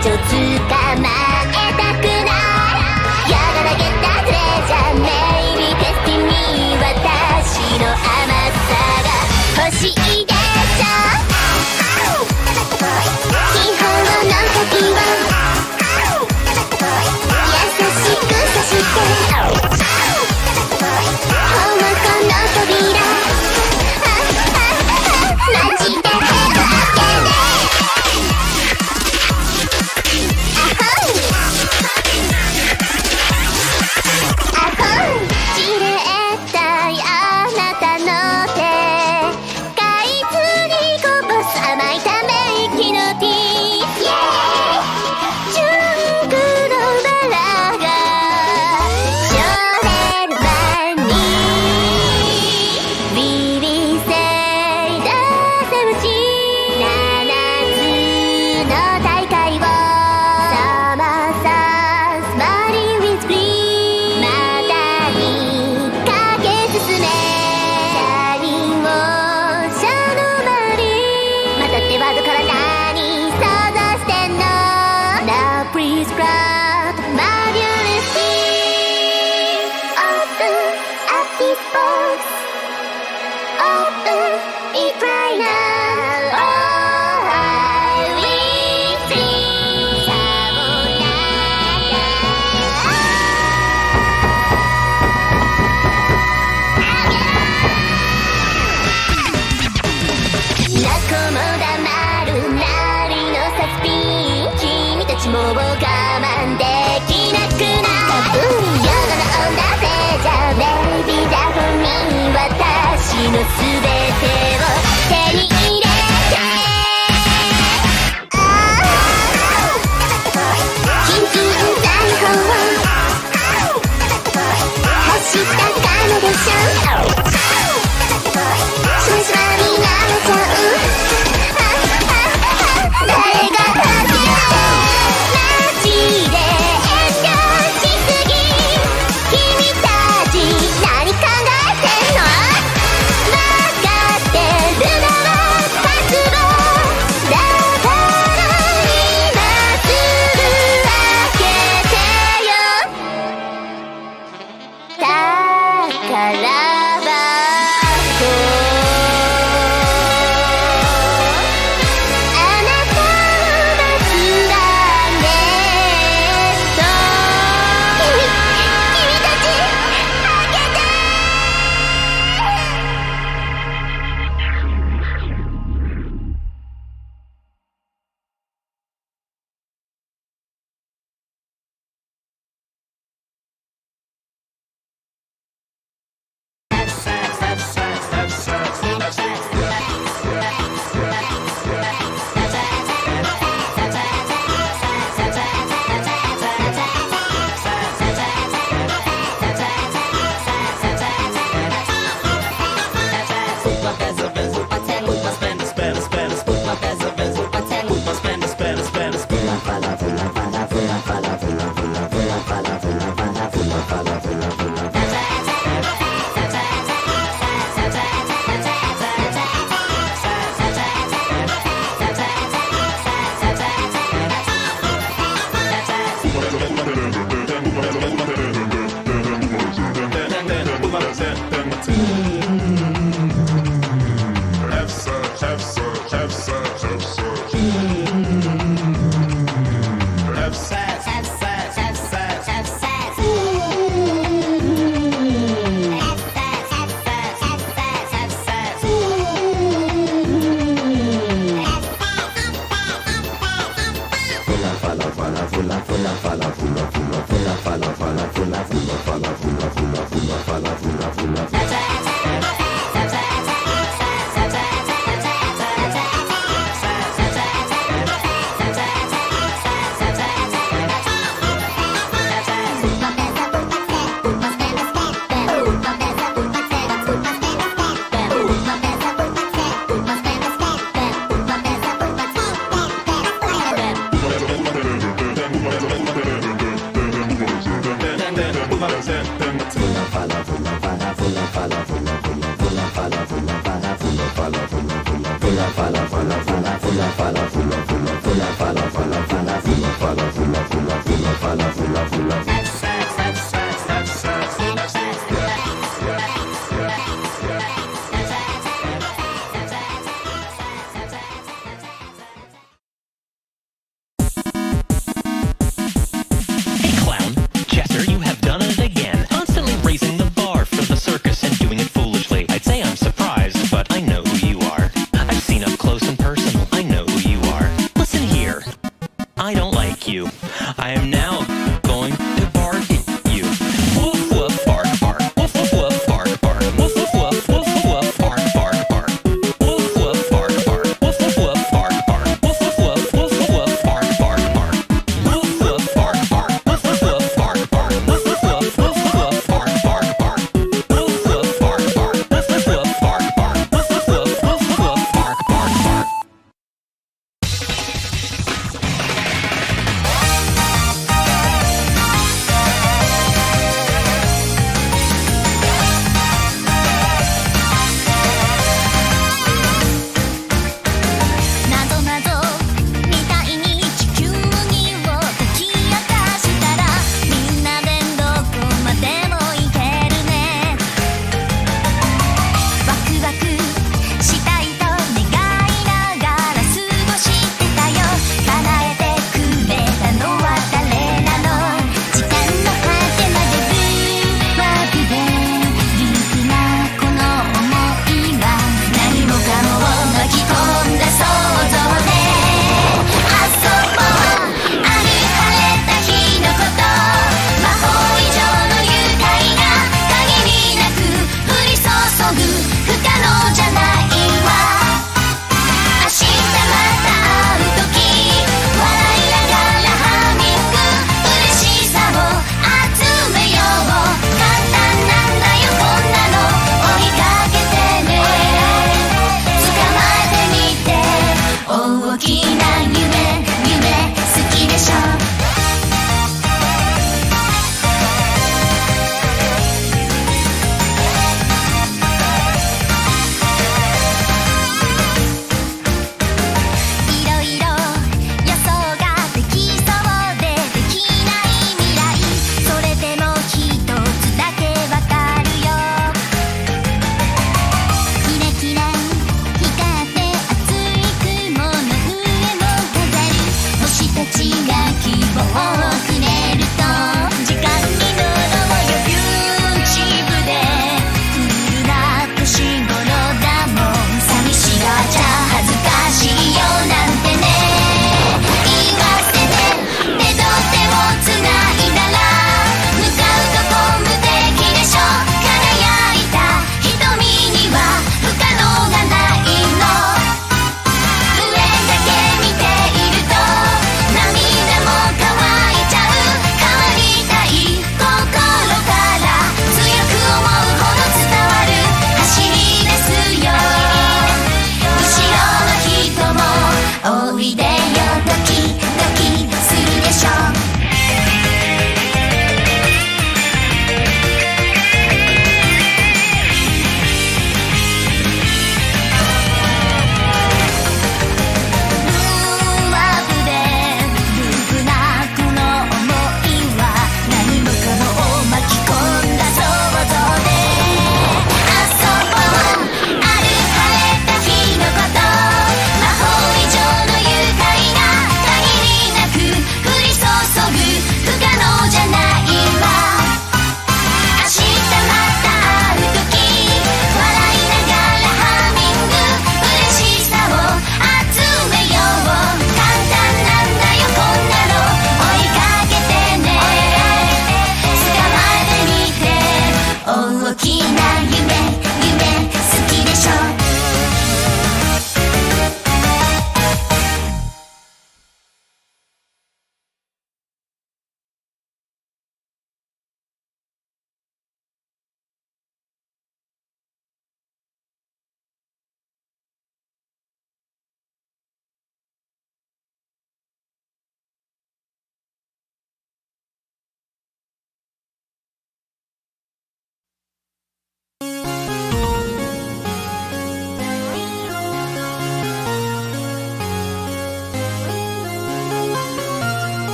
長捕まえたくないやげたトレジャーメイビーデスティニ私の甘さが欲しい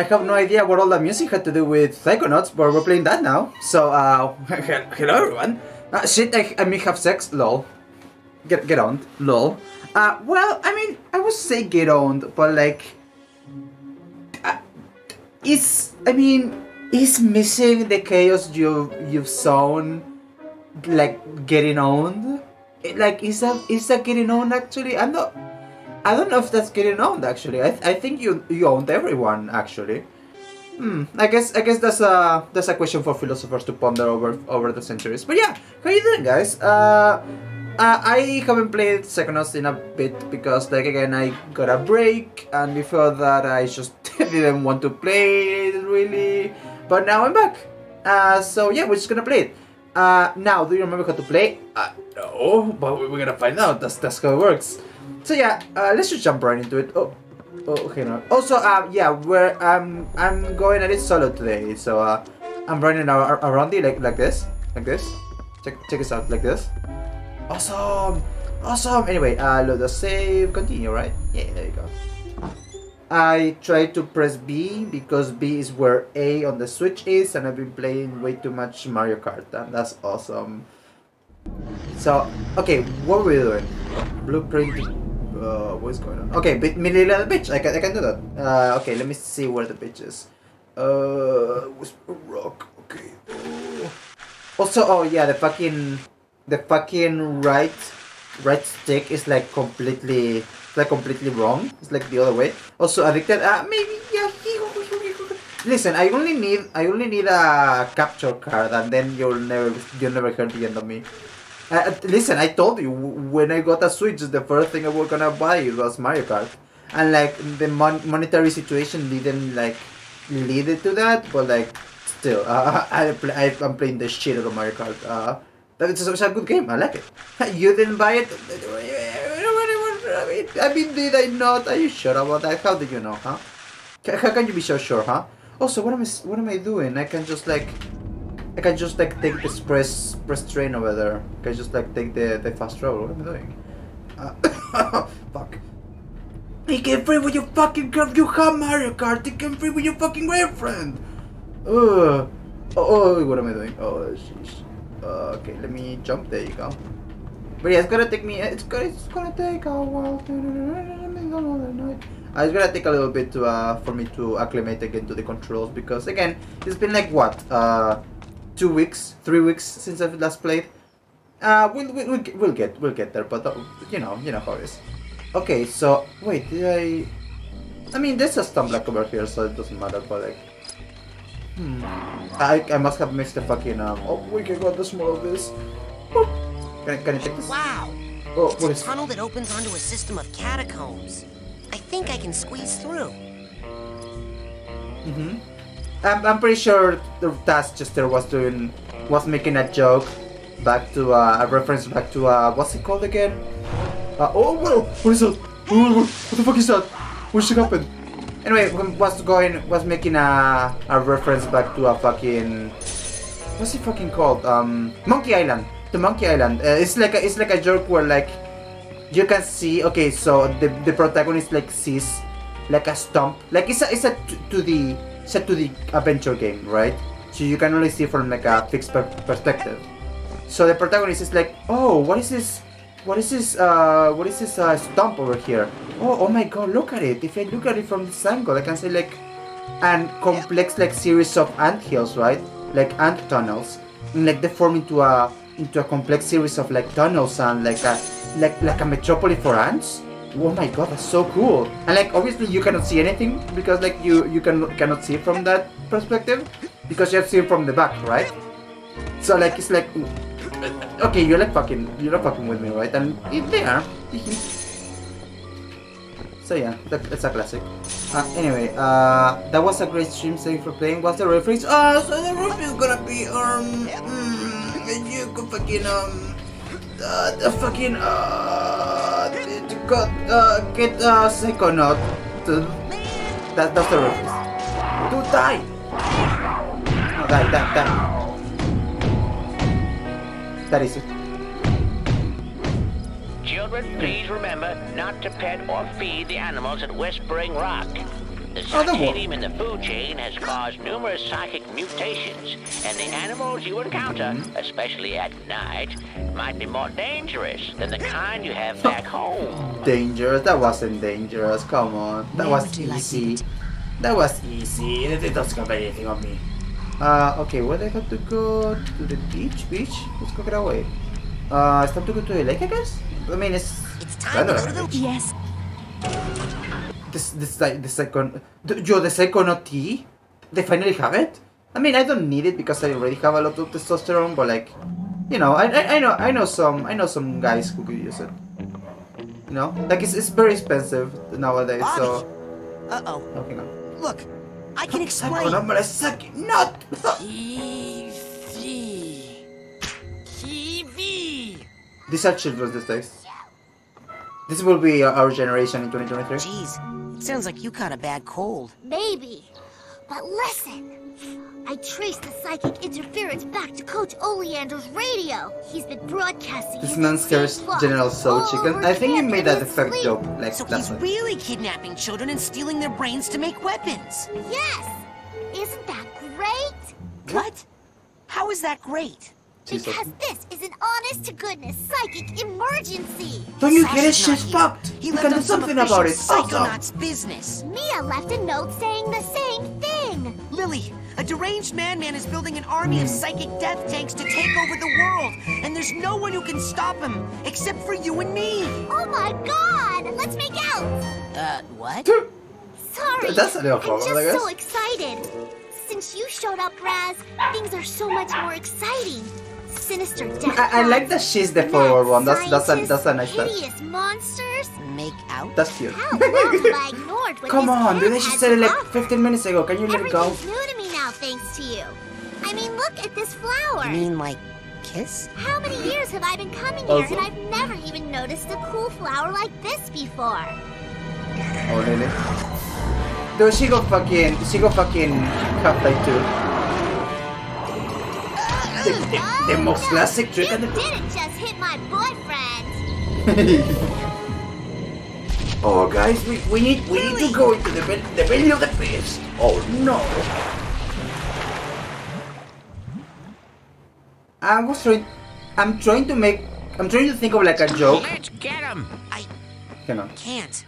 I have no idea what all that music had to do with Psychonauts, but we're playing that now. So, uh, hello everyone. Uh, shit, I, I may have sex, lol. Get get on, lol. Uh, well, I mean, I would say get on, but like, uh, is I mean, is missing the chaos you you've sown, like getting? It- Like, is that is that getting owned actually? I'm not. I don't know if that's getting owned actually. I, I think you you owned everyone actually. Hmm. I guess I guess that's a that's a question for philosophers to ponder over over the centuries. But yeah, how you doing, guys? Uh, uh, I haven't played Psychonauts in a bit because like again I got a break and before that I just didn't want to play it really. But now I'm back. Uh, so yeah, we're just gonna play it. Uh, now, do you remember how to play? Uh, no, but we're gonna find out. That's that's how it works. So yeah, uh, let's just jump right into it. Oh, oh okay. No. Also, uh, yeah, we're um, I'm going at it solo today. So uh, I'm running ar- around it like like this, like this. Check check this out, like this. Awesome, awesome. Anyway, uh, load the save, continue, right? Yeah, there you go. I tried to press B because B is where A on the Switch is, and I've been playing way too much Mario Kart, and that's awesome. So, okay, what are we doing? Blueprint. Uh, what is going on? Okay, bit middle the bitch. I can, I can do that. Uh, okay, let me see where the bitch is. Uh, Whisper Rock. Okay. Also, oh yeah, the fucking, the fucking right, right stick is like completely, like completely wrong. It's like the other way. Also, addicted. Uh, maybe yeah. Listen, I only need, I only need a capture card, and then you'll never, you'll never hear the end of me. Uh, listen, I told you when I got a Switch, the first thing I was gonna buy was Mario Kart, and like the mon- monetary situation didn't like lead it to that, but like still, uh, I, play, I I'm playing the shit out of Mario Kart. Uh, it's, it's a good game. I like it. You didn't buy it. I mean, did I not? Are you sure about that? How did you know, huh? How can you be so sure, huh? Also, what am I? What am I doing? I can just like I can just like take the express express train over there. I can just like take the, the fast road. What am I doing? Uh, fuck. You get free with your fucking girl. You have Mario Kart. You get free with your fucking girlfriend. Ugh. Oh, oh, what am I doing? Oh, sheesh. Uh, okay, let me jump. There you go. But yeah, it's gonna take me. It's gonna. It's gonna take a while. Uh, it's gonna take a little bit to uh for me to acclimate again to the controls because again it's been like what uh two weeks, three weeks since I've last played. Uh, we'll we'll, we'll, get, we'll get we'll get there, but uh, you know you know how it is. Okay, so wait, did I? I mean, there's a stun block over here, so it doesn't matter. But like, hmm, I I must have missed the fucking um. Oh, we can go the small of this. Boop. Can I, can I take this? Wow! Oh, It's what a is? tunnel that opens onto a system of catacombs. I think I can squeeze through. Mm-hmm. I'm, I'm pretty sure Taskchester was doing was making a joke back to uh, a reference back to uh, what's it called again? Uh, oh well, what is that? Oh, what the fuck is that? What just happened? Anyway, um, was going was making a a reference back to a fucking what's it fucking called? Um, Monkey Island. The Monkey Island. Uh, it's like a, it's like a joke where like you can see. Okay, so the the protagonist like sees like a stump. Like it's a it's a 2D set to the adventure game, right? So you can only see from like a fixed per perspective. So the protagonist is like, oh, what is this? What is this? Uh, what is this uh, stump over here? Oh, oh my God! Look at it. If I look at it from this angle, I can see like an complex like series of ant hills, right? Like ant tunnels, and like they form into a into a complex series of like tunnels and like a like like a metropolis for ants. Oh my god, that's so cool! And like obviously you cannot see anything because like you you can cannot see from that perspective because you have seen from the back, right? So like it's like okay, you're like fucking you're not fucking with me, right? And if they are. So yeah, that, that's a classic. Uh, anyway, uh, that was a great stream. Thank you for playing. What's the reference? Oh, so the ref is gonna be um, mm, you could fucking um, uh, the fucking uh, got uh, get uh, Psychonaut. To, that that's the reference. To die. No, die, die, die. That is it. Children, please remember not to pet or feed the animals at Whispering Rock. The Oh, in the food chain has caused numerous psychic mutations, and the animals you encounter, especially at night, might be more dangerous than the kind you have back home. Dangerous? That wasn't dangerous. Come on. That Where was would like easy. That was easy. It it doesn't have anything on me. Uh, okay, where do I have to go? To the beach? Beach? Let's go get away. Uh, it's time to go to the lake, I guess? I mean, it's... It's time to go to the Yes. This, this, like, the second... the- Yo, the second tea? They finally have it? I mean, I don't need it because I already have a lot of testosterone, but like... You know, I, I, I know I know some I know some guys who could use it. You know? Like, it's, it's very expensive nowadays, so... Uh-oh. Oh, hang on. Look, I can explain. I'm gonna suck it. Not! These are children's these days. This will be our generation in 2023. Jeez, it sounds like you caught a bad cold. Maybe. But listen. I traced the psychic interference back to Coach Oleander's radio. He's been broadcasting This his non-scarce insane plot General Soul Chicken. I think he made that his effect sleep. joke. Like, So he's it. really kidnapping children and stealing their brains to make weapons. Yes! Isn't that great? What? How is that great? Jesus. Because this is an honest-to-goodness psychic emergency. Don't you get it? Sasha's She's here. fucked. He You can do on some something about it. official Awesome. Psychonauts business. Milla left a note saying the same thing. Lili, a deranged madman is building an army of psychic death tanks to take over the world, and there's no one who can stop him except for you and me. Oh my god! Let's make out! Uh, what? Sorry. That's a little I'm just I guess. so excited. Since you showed up, Raz, things are so much more exciting. Sinister mm, death. I, I like that she's the forward one. That's that's a that's a nice touch. Hideous monsters. Make out? That's cute. How long have I ignored what Come on, dude. camp She has said it like 15 minutes ago. Can you let it go? Everything's new to me now, thanks to you. I mean, look at this flower. You mean like kiss? How many years have I been coming here, Also- and I've never even noticed a cool flower like this before? Oh, really? Dude, she go fucking, she go fucking Half-Life 2. The, the, the most classic trick You in the didn't just hit my boyfriend. oh, guys, we, we need we need to go into the the belly of the beast. Oh no! I was trying. I'm trying to make. I'm trying to think of like a joke. Let's get him! I Hang on. can't.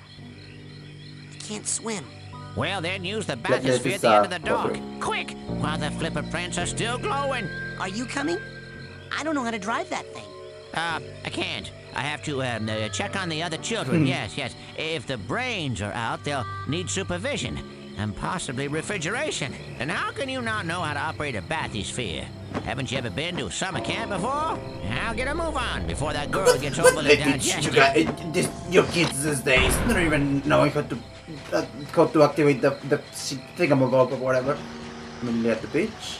Can't swim. Well, then use the Let- let bathysphere at the end of the dock. go. Quick, while the flipper prints are still glowing. Are you coming? I don't know how to drive that thing. Uh, I can't. I have to um, uh, check on the other children. yes, yes. If the brains are out, they'll need supervision and possibly refrigeration. And how can you not know how to operate a bathysphere? Haven't you ever been to a summer camp before? Now get a move on before that girl gets over the Like, it's- digestion. you got, it, this, your kids these days don't even know how to uh, how to activate the the thingamabob or whatever. Mainly at the beach.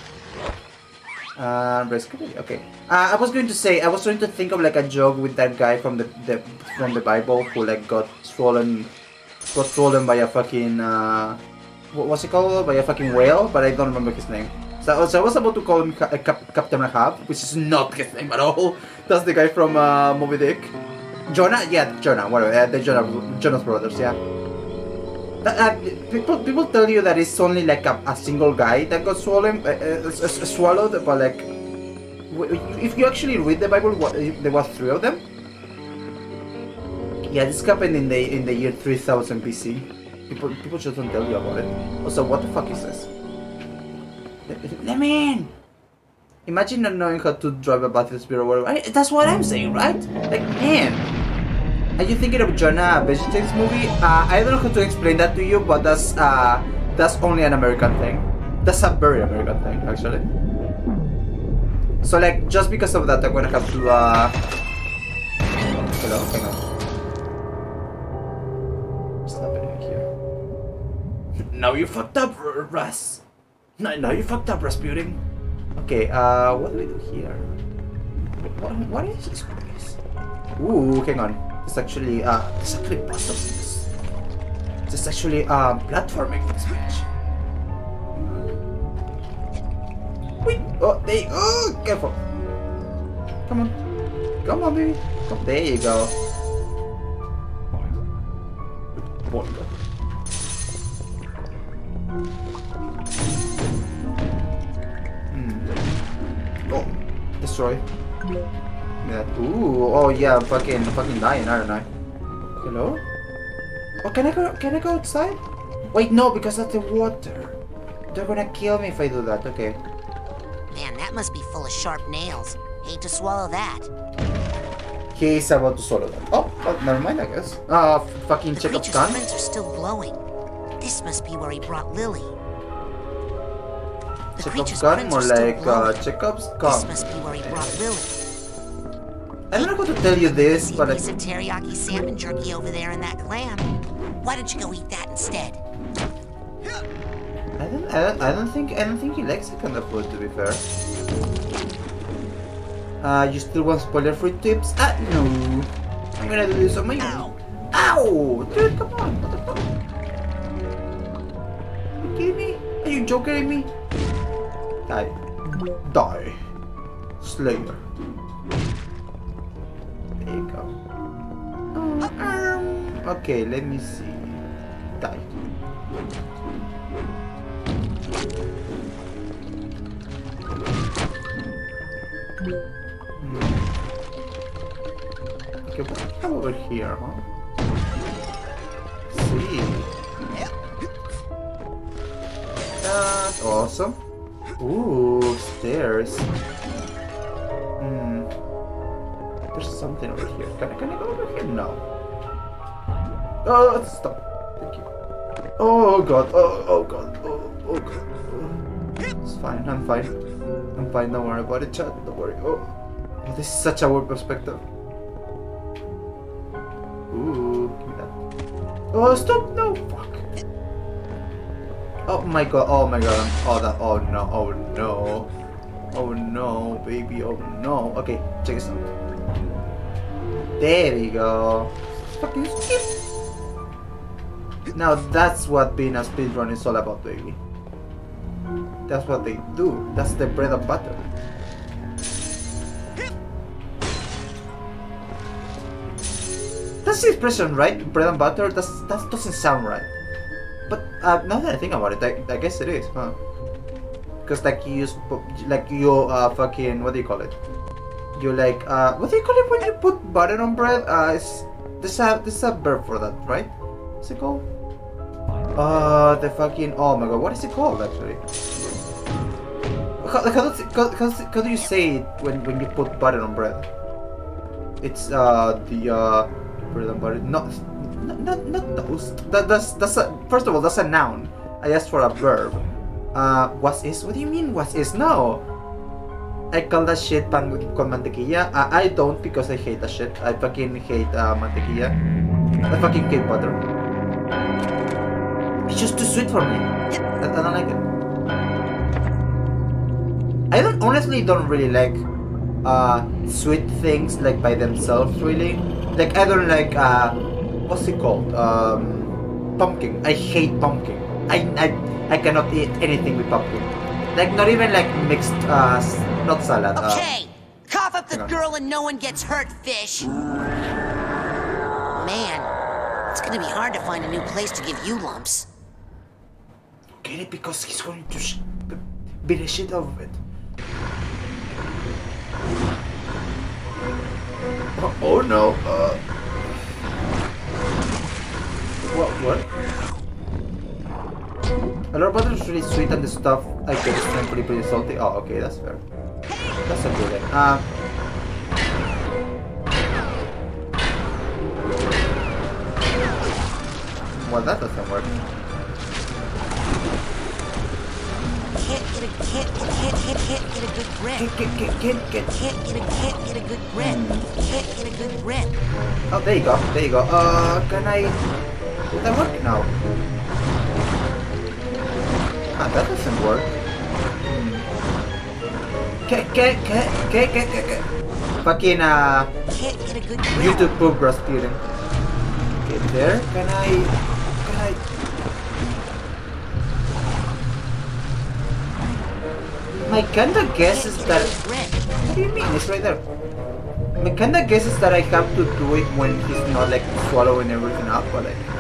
Uh, rescue. Okay. Uh, I was going to say I was trying to think of like a joke with that guy from the, the from the Bible who like got swollen, got swollen by a fucking uh, what was it called? By a fucking whale, but I don't remember his name. So, so I was about to call him uh, Cap- Captain Ahab, which is not his name at all. That's the guy from uh, Moby Dick. Jonah, yeah, Jonah, whatever. Uh, the Jonah, Jonas Brothers, yeah. Uh, people, people tell you that it's only like a, a single guy that got swollen, uh, uh, swallowed, but like, if you actually read the Bible, what, there was three of them. Yeah, this happened in the in the year 3000 BC. People, people just don't tell you about it. Also, what the fuck is this? Let me in. Imagine not knowing how to drive a bathysphere or whatever. That's what I'm saying, right? Like, man. Are you thinking of Jonah VeggieTales movie? Uh, I don't know how to explain that to you, but that's uh, that's only an American thing. That's a very American thing, actually. So like, just because of that, I'm gonna have to. Uh... Hello, hang on. What's happening here? now you fucked up, Russ. No, no, you fucked up, Russ Razputin. Okay, uh, what do we do here? What, what is this? Ooh, hang on. It's actually, uh, it's actually puzzles. It's actually, uh, platforming this bitch. Wait, oh, they, oh, careful. Come on. Come on, baby. Come, there you go. Boingo. Hmm. Oh, destroy. Yeah. Ooh. Oh yeah. I'm fucking, I'm fucking dying, aren't I? Hello? Oh, can I go? Can I go outside? Wait, no, because of the water. They're gonna kill me if I do that. Okay. Man, that must be full of sharp nails. Hate to swallow that. He's about to swallow that. Oh, oh never mind, I guess. Ah, Uh, fucking The Chekhov's creature's gun. friends are still glowing. This must be where he brought Lili. The Chekhov's gun, more like uh. Chekhov's This must be where he brought Lili. I don't know how to tell you this, a but piece of teriyaki salmon jerky over there in that clam. Why don't you go eat that instead? I don't, I don't, I don't think, I don't think he likes that kind of food. To be fair. Uh, you still want spoiler-free tips? Ah, no. I'm gonna do this on my own. Ow! Dude, come on! What the fuck? You kidding me? Are you joking me? Die. Die. Slayer. There you go. Okay, let me see. Die. Hmm. Okay, what do we have over here, huh? see. That's awesome. Ooh, stairs. There's something over here. Can I, can I go over here? No. Oh, stop. Thank you. Oh god. Oh, oh god. Oh, oh god. Oh. It's fine. I'm fine. I'm fine. Don't worry about it, chat. Don't worry. Oh. oh this is such a weird perspective. Ooh, that. Oh, stop! No, fuck. Oh my god! Oh my god! Oh that! Oh no! Oh no! Oh no, baby! Oh no! Okay, check this out. There we go. Now that's what being a speedrun is all about, baby. That's what they do. That's the bread and butter. That's the expression, right? Bread and butter? That's, that doesn't sound right. But uh, now that I think about it, I, I guess it is, huh? Because like you use, like you uh fucking what do you call it? You like uh what do you call it when you put butter on bread? Uh, it's, there's a there's a verb for that, right? What's it called? Uh, the fucking oh my god, what is it called actually? How, how, how, how, how do you say it when when you put butter on bread? It's uh the uh bread and butter. Not not not, toast. That, that's that's a first of all that's a noun. I asked for a verb. Uh, was is? What do you mean What is? No. I call that shit pan con mantequilla. Uh, I don't because I hate that shit. I fucking hate uh, mantequilla. I fucking hate butter. It's just too sweet for me. I, I don't like it. I don't honestly don't really like uh sweet things like by themselves really. Like I don't like uh what's it called? Um pumpkin. I hate pumpkin. I I I cannot eat anything with pumpkin. Like not even like mixed uh not salad. Uh, Okay, cough up the girl and no one gets hurt, fish. Man, it's gonna be hard to find a new place to give you lumps. get it because he's going to sh- b- beat the shit out of it. Oh, oh no. Uh, what? What? A lot of butter is really sweet and the stuff I get is thankfully pretty salty. Oh, okay, that's fair. That's a good one. Um, well, that doesn't work. Can't get a can't can't can't can't get a good grip. Get, get, get, get. Can't get a can't get a good grip. Can't get a good grip. Oh, there you go. There you go. Uh, can I? Does that work now? Ah, that doesn't work. Get, get, get, get, get, get, get. Fucking uh, Can't get a good. YouTube poop Razputin. Get there. Can I? Can I? My kinda guess is that. What do you mean? It's right there. My kinda guess is that I have to do it when he's not like swallowing everything up, but like.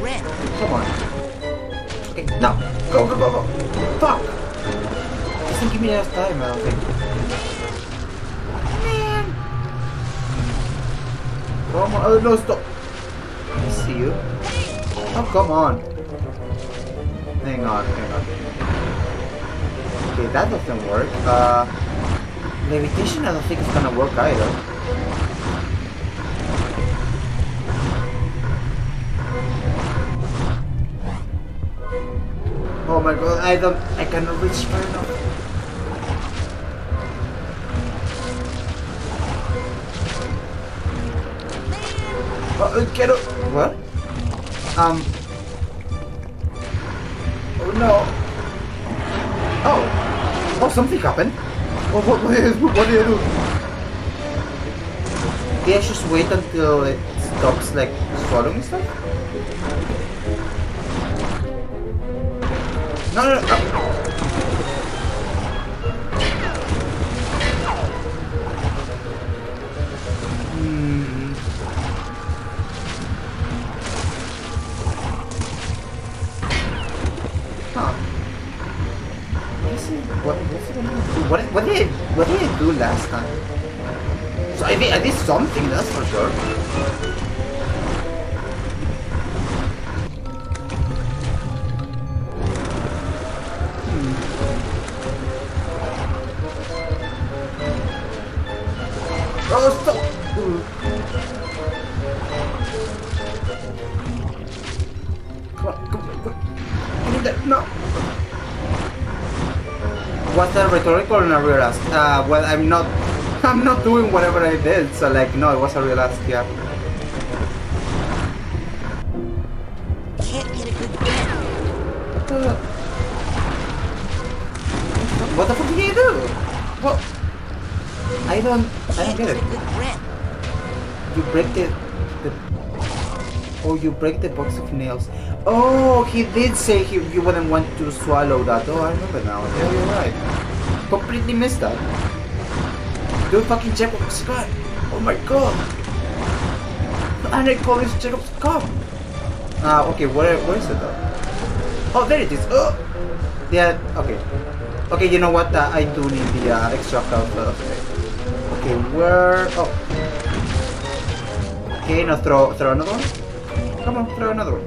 Red. Come on. Okay, now. Go, go, go, go. Fuck! Doesn't give me enough time, I don't think. Man! Come on. Oh, no, stop. I see you. Oh, come on. Hang on, hang on. Okay, that doesn't work. Uh, levitation I don't think it's gonna work either. Oh my god, I don't, I cannot reach far enough. Oh, get up. What? Um. Oh no. Oh. Oh, something happened. Oh, what, what, did, what did I do? Did I just wait until it stops, like, swallowing stuff? No, no. What? What, did I do last time? So I did, I did something, that's for sure. Rhetorical real ask? Uh, well, I'm not, I'm not doing whatever I did, so like, no, it was a real ask, yeah. Can't get a good. Uh, what the fuck did you do? What? I don't, I don't get it. a. You break the, the oh you break the box of nails. Oh, he did say he you wouldn't want to swallow that. Oh, I remember now. Yeah, you're right. Completely missed that. Dude, fucking Jacob's gun. Oh my god. And I call this Jacob's cup. Ah, okay. Where where is it though? Oh, there it is. Oh, yeah. Okay. Okay, you know what? Uh, I do need the uh, extra health. Okay, where? Oh. Okay, now throw throw another one. Come on, throw another one.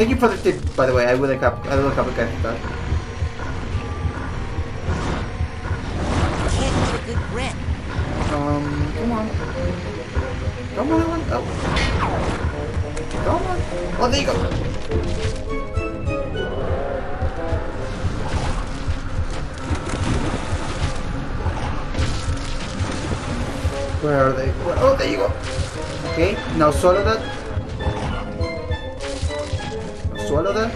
Thank you for the tip, by the way. I will have I will have a catch that. Okay, now swallow that. Swallow that.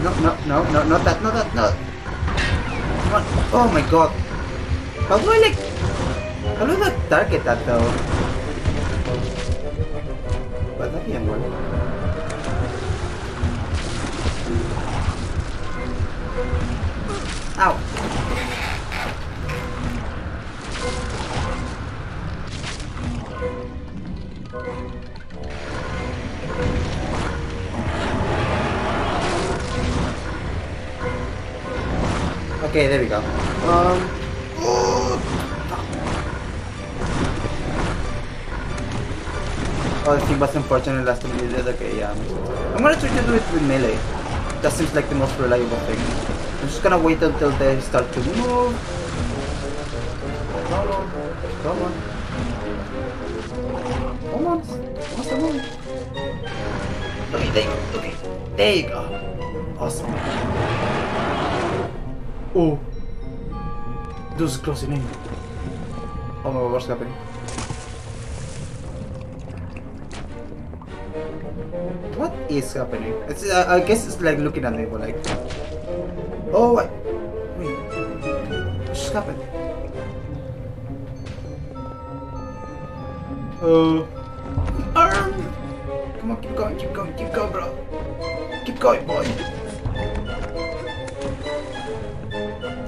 No, no, no, no, not that, not that, no. Come on. Oh my god. How do I like... How do I like target that though? But that didn't work. Ow. Okay, there we go. Um. Oh, thing was unfortunate last time we did. Okay, yeah. I'm gonna try to do it with melee. That seems like the most reliable thing. I'm just gonna wait until they start to move. Come on, come on. Come on, what's the move? Okay, there you go. Okay, there you go. Awesome. Oh. Those is closing in. Oh my god, what's happening? What is happening? It's, uh, I guess it's like looking at me, but like... Oh, what? Wait. What just happened? Uh... Arm! Come on, keep going, keep going, keep going, bro. Keep going, boy.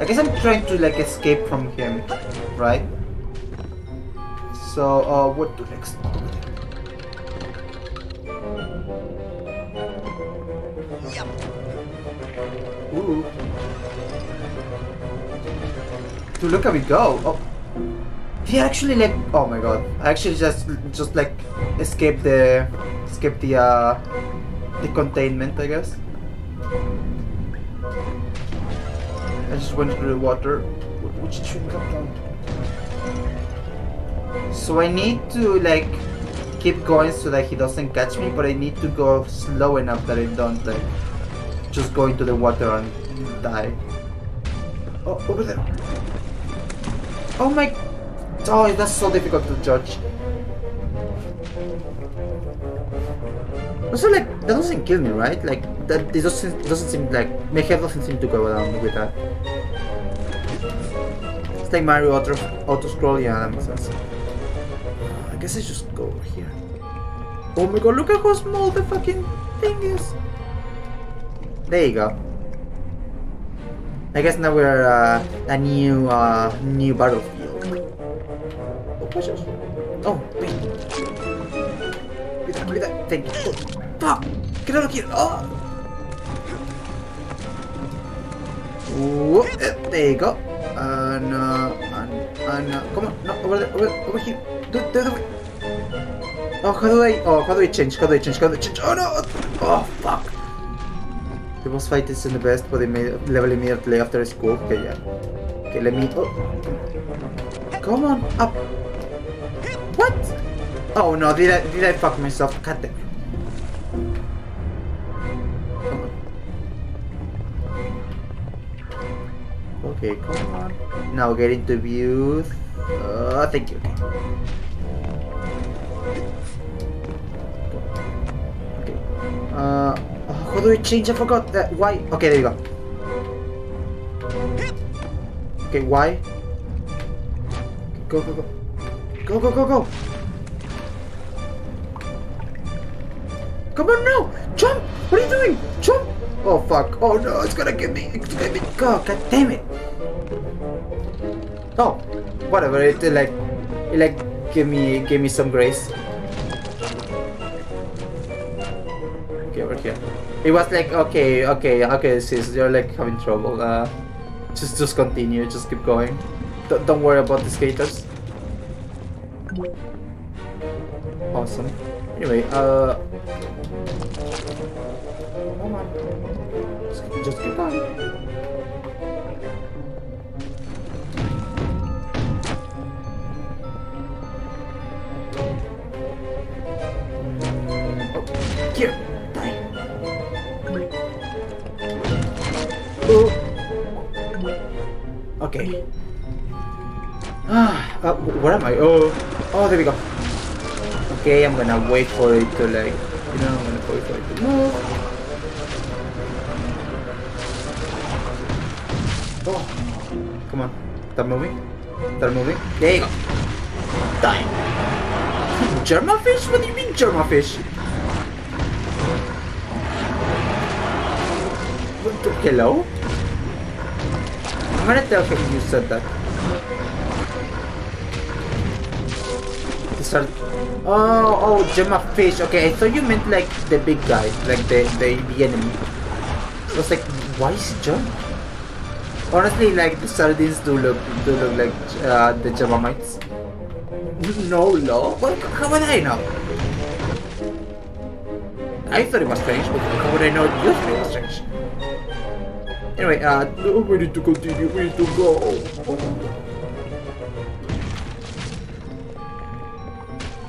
isn't trying to like escape from him, right? So, uh, what do next? Ooh. Dude, look how we go. Oh. We actually like, oh my god. I actually just, just like escaped the, escaped the, uh, the containment, I guess. I just went through the water. Which should come down. So I need to like keep going so that he doesn't catch me, but I need to go slow enough that I don't like just go into the water and die. Oh, over there. Oh my... Oh, that's so difficult to judge. Also, like, that doesn't kill me, right? Like, that it doesn't, doesn't seem like... My head doesn't seem to go down with that. It's like Mario auto, auto yeah, that makes sense. I guess I just go over here. Oh my god, look at how small the fucking thing is! There you go. I guess now we're uh, a new uh, new battlefield. Oh? Oh, wait. Wait, that, that. Oh, fuck! Get out of here! Oh! Whoop, eh, there you go. And, uh, and, and, uh, come on, no, over there, over, over here. Do, do, do. Oh, how do I, oh, how do I change? How do I change? How do I change? Oh no! Oh, fuck! The boss fight is in the best, but they made level immediately after school. Okay, yeah. Okay, let me. Oh. Come on, up. What? Oh no, did I did I fuck myself? God damn it. Okay, come on. Now get into view. Uh, thank you. Okay. Uh, oh, how do I change? I forgot. Uh, why? Okay, there you go. Okay, why? Go, go, go. Go, go, go, go. Come on now! Jump! What are you doing? Jump! Oh fuck. Oh no, it's gonna get me. It's gonna get me. God, God damn it. Oh, whatever. It uh, like, it like give me, give me some grace. Okay, over here. It was like, okay, okay, okay, sis, you're like having trouble. Uh, just, just continue. Just keep going. Don't, don't worry about the skaters. Awesome. Anyway, uh, Just, just keep. Here. Die. Oh. Okay. Ah, uh, where am I? Oh, oh, there we go. Okay, I'm gonna wait for it to like, you know, I'm gonna wait for it to move. Come on, start moving, start moving. There you go. Die. Germafish? What do you mean Germafish? Hello? I'm gonna tell him you said that. He started. Oh, oh, Gemma fish. Okay, I thought you meant like the big guy, like the the, the enemy. I was like, why is he Gemma? Honestly, like the sardines do look do look like uh, the Gemamites. No, no. What? How would I know? I thought it was strange, but how would I know you thought it was strange? Anyway, uh, we need to continue. We need to go.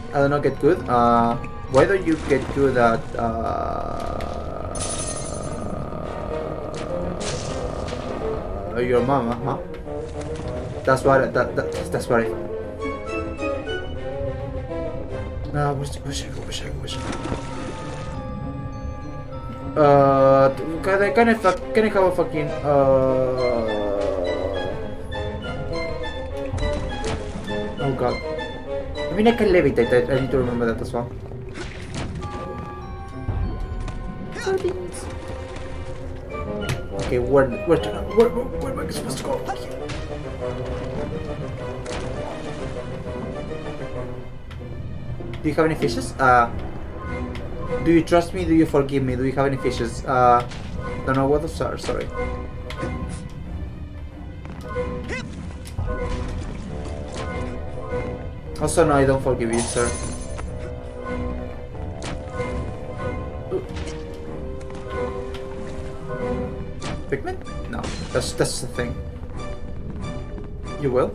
I don't know, get good. Uh, why don't you get good at uh, your mama, huh? That's what. That, that that's what I. Uh, where's the, where's the, where's the, where's the, uh, can I, can I, fuck- can I have a fucking, uh... Oh god. I mean, I can levitate, I, I need to remember that as well. Okay, where, where, to, where, where, where am I supposed to go? Do you have any fishes? Uh, do you trust me? Do you forgive me? Do you have any fishes? Uh, don't know what those are, sorry. Also, no, I don't forgive you, sir. Pigment? No, that's that's the thing. You will?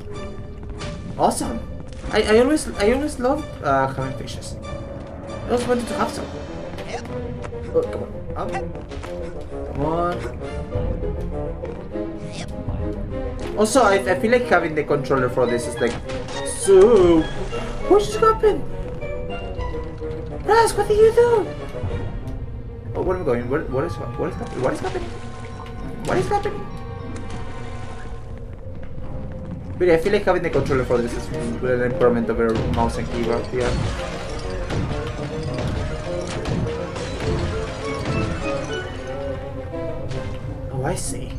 Awesome. I, I always I always loved uh, having fishes. I always wanted to have some. Oh, come on. Up. Come on. Also, I, I feel like having the controller for this is like so. What just happened? Raz, what did you do? Oh, where am I going? What, what is what is happening? What is happening? What is happening? Really, I feel like having the controller for this is an improvement over mouse and keyboard yeah. Oh, I see.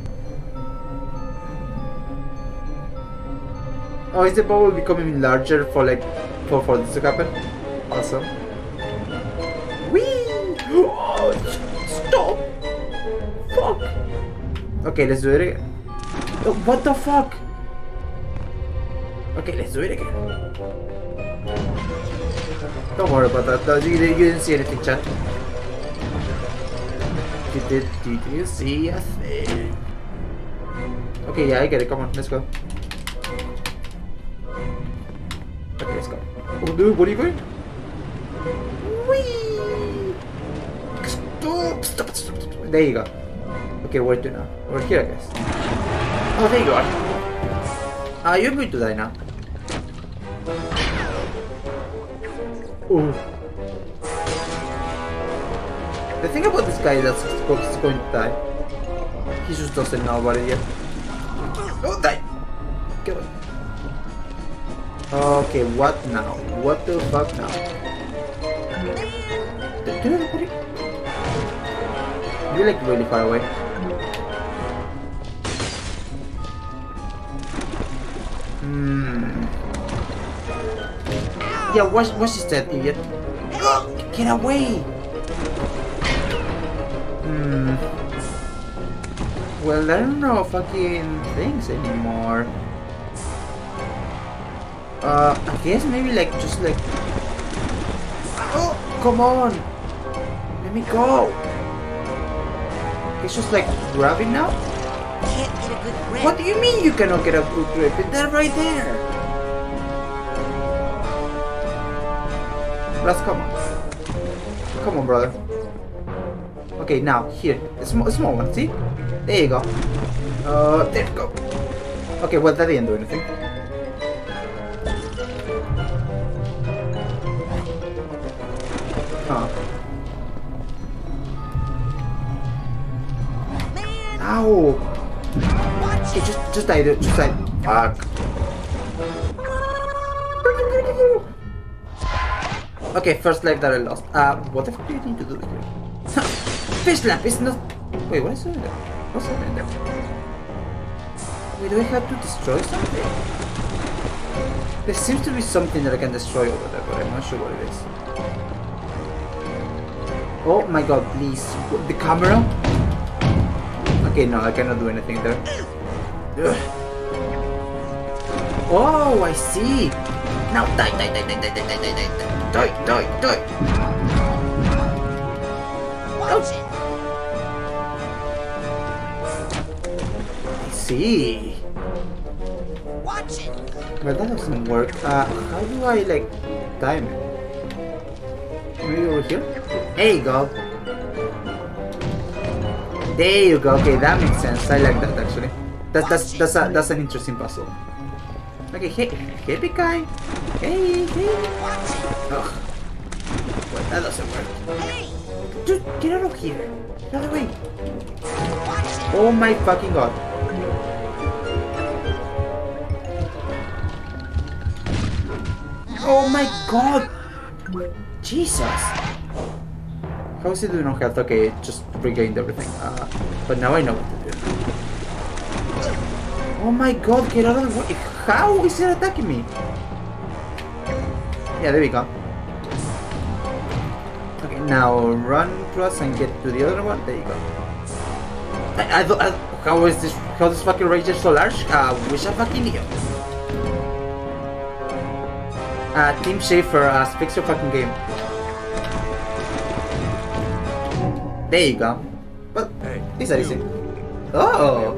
Oh, is the bubble becoming larger for like for for this to happen? Awesome. Okay, let's do it again. Oh, what the fuck? Okay, let's do it again. Don't worry about that. You, didn't see anything, chat. Did, did, did you see a thing? Okay, yeah, I get it. Come on, let's go. Okay, let's go. Oh, dude, what are you going? Whee! Stop, stop, stop, stop. There you go. Okay, where to now? Over here, I guess. Oh, there you are. Ah, you're going to die now. Ooh. The thing about this guy that's is going to die, he just doesn't know about it yet. Oh, die! Him. Okay, what now? What the fuck now? Are you- You're like really far away. Hmm. Yeah, watch, what is dead idiot. Get away! Hmm. Well, I don't know fucking things anymore. Uh, I guess maybe like just like. Oh, come on! Let me go! It's just like grabbing now? What do you mean you cannot get a good grip? They're right there! Let's come on. Come on, brother. Okay, now, here. A small, a small one, see? There you go. Uh, there you go. Okay, well, that didn't do anything. Huh. Ow! Watch Okay, it. just, just. Just die. Fuck. Okay, first life that I lost. Uh, what the fuck do you need to do here? Fish lamp is not. Wait, what is that? What's happening there? Wait, do I have to destroy something? There seems to be something that I can destroy over there, but I'm not sure what it is. Oh my god, please. The camera? Okay, no, I cannot do anything there. Ugh. Oh, I see. Now die, die, die, die, die, die, die, die, die, die, die, die. Watch it. I see. Watch it. Well, that doesn't work. Uh, how do I like time it? Maybe over here? There you go. There you go. Okay, that makes sense. I like that actually. That's that's that's a, that's an interesting puzzle. Okay, hey, hey, big guy. Hey, hey. Ugh. Well, that doesn't work. Hey, Dude, get out of here. Get out of the way. Oh my fucking god. Oh my god! Jesus! How is it doing on health? Okay, just regained everything. Uh, but now I know what to do. Oh my god, get out of the way! How is it attacking me? Yeah, there we go. Okay, now run plus and get to the other one. There you go. I, I, I, how is this? How this fucking range is so large? Uh, wish I fucking knew. Uh, Tim Schafer, uh, fix your fucking game. There you go. But Hey, these are you. easy. Oh,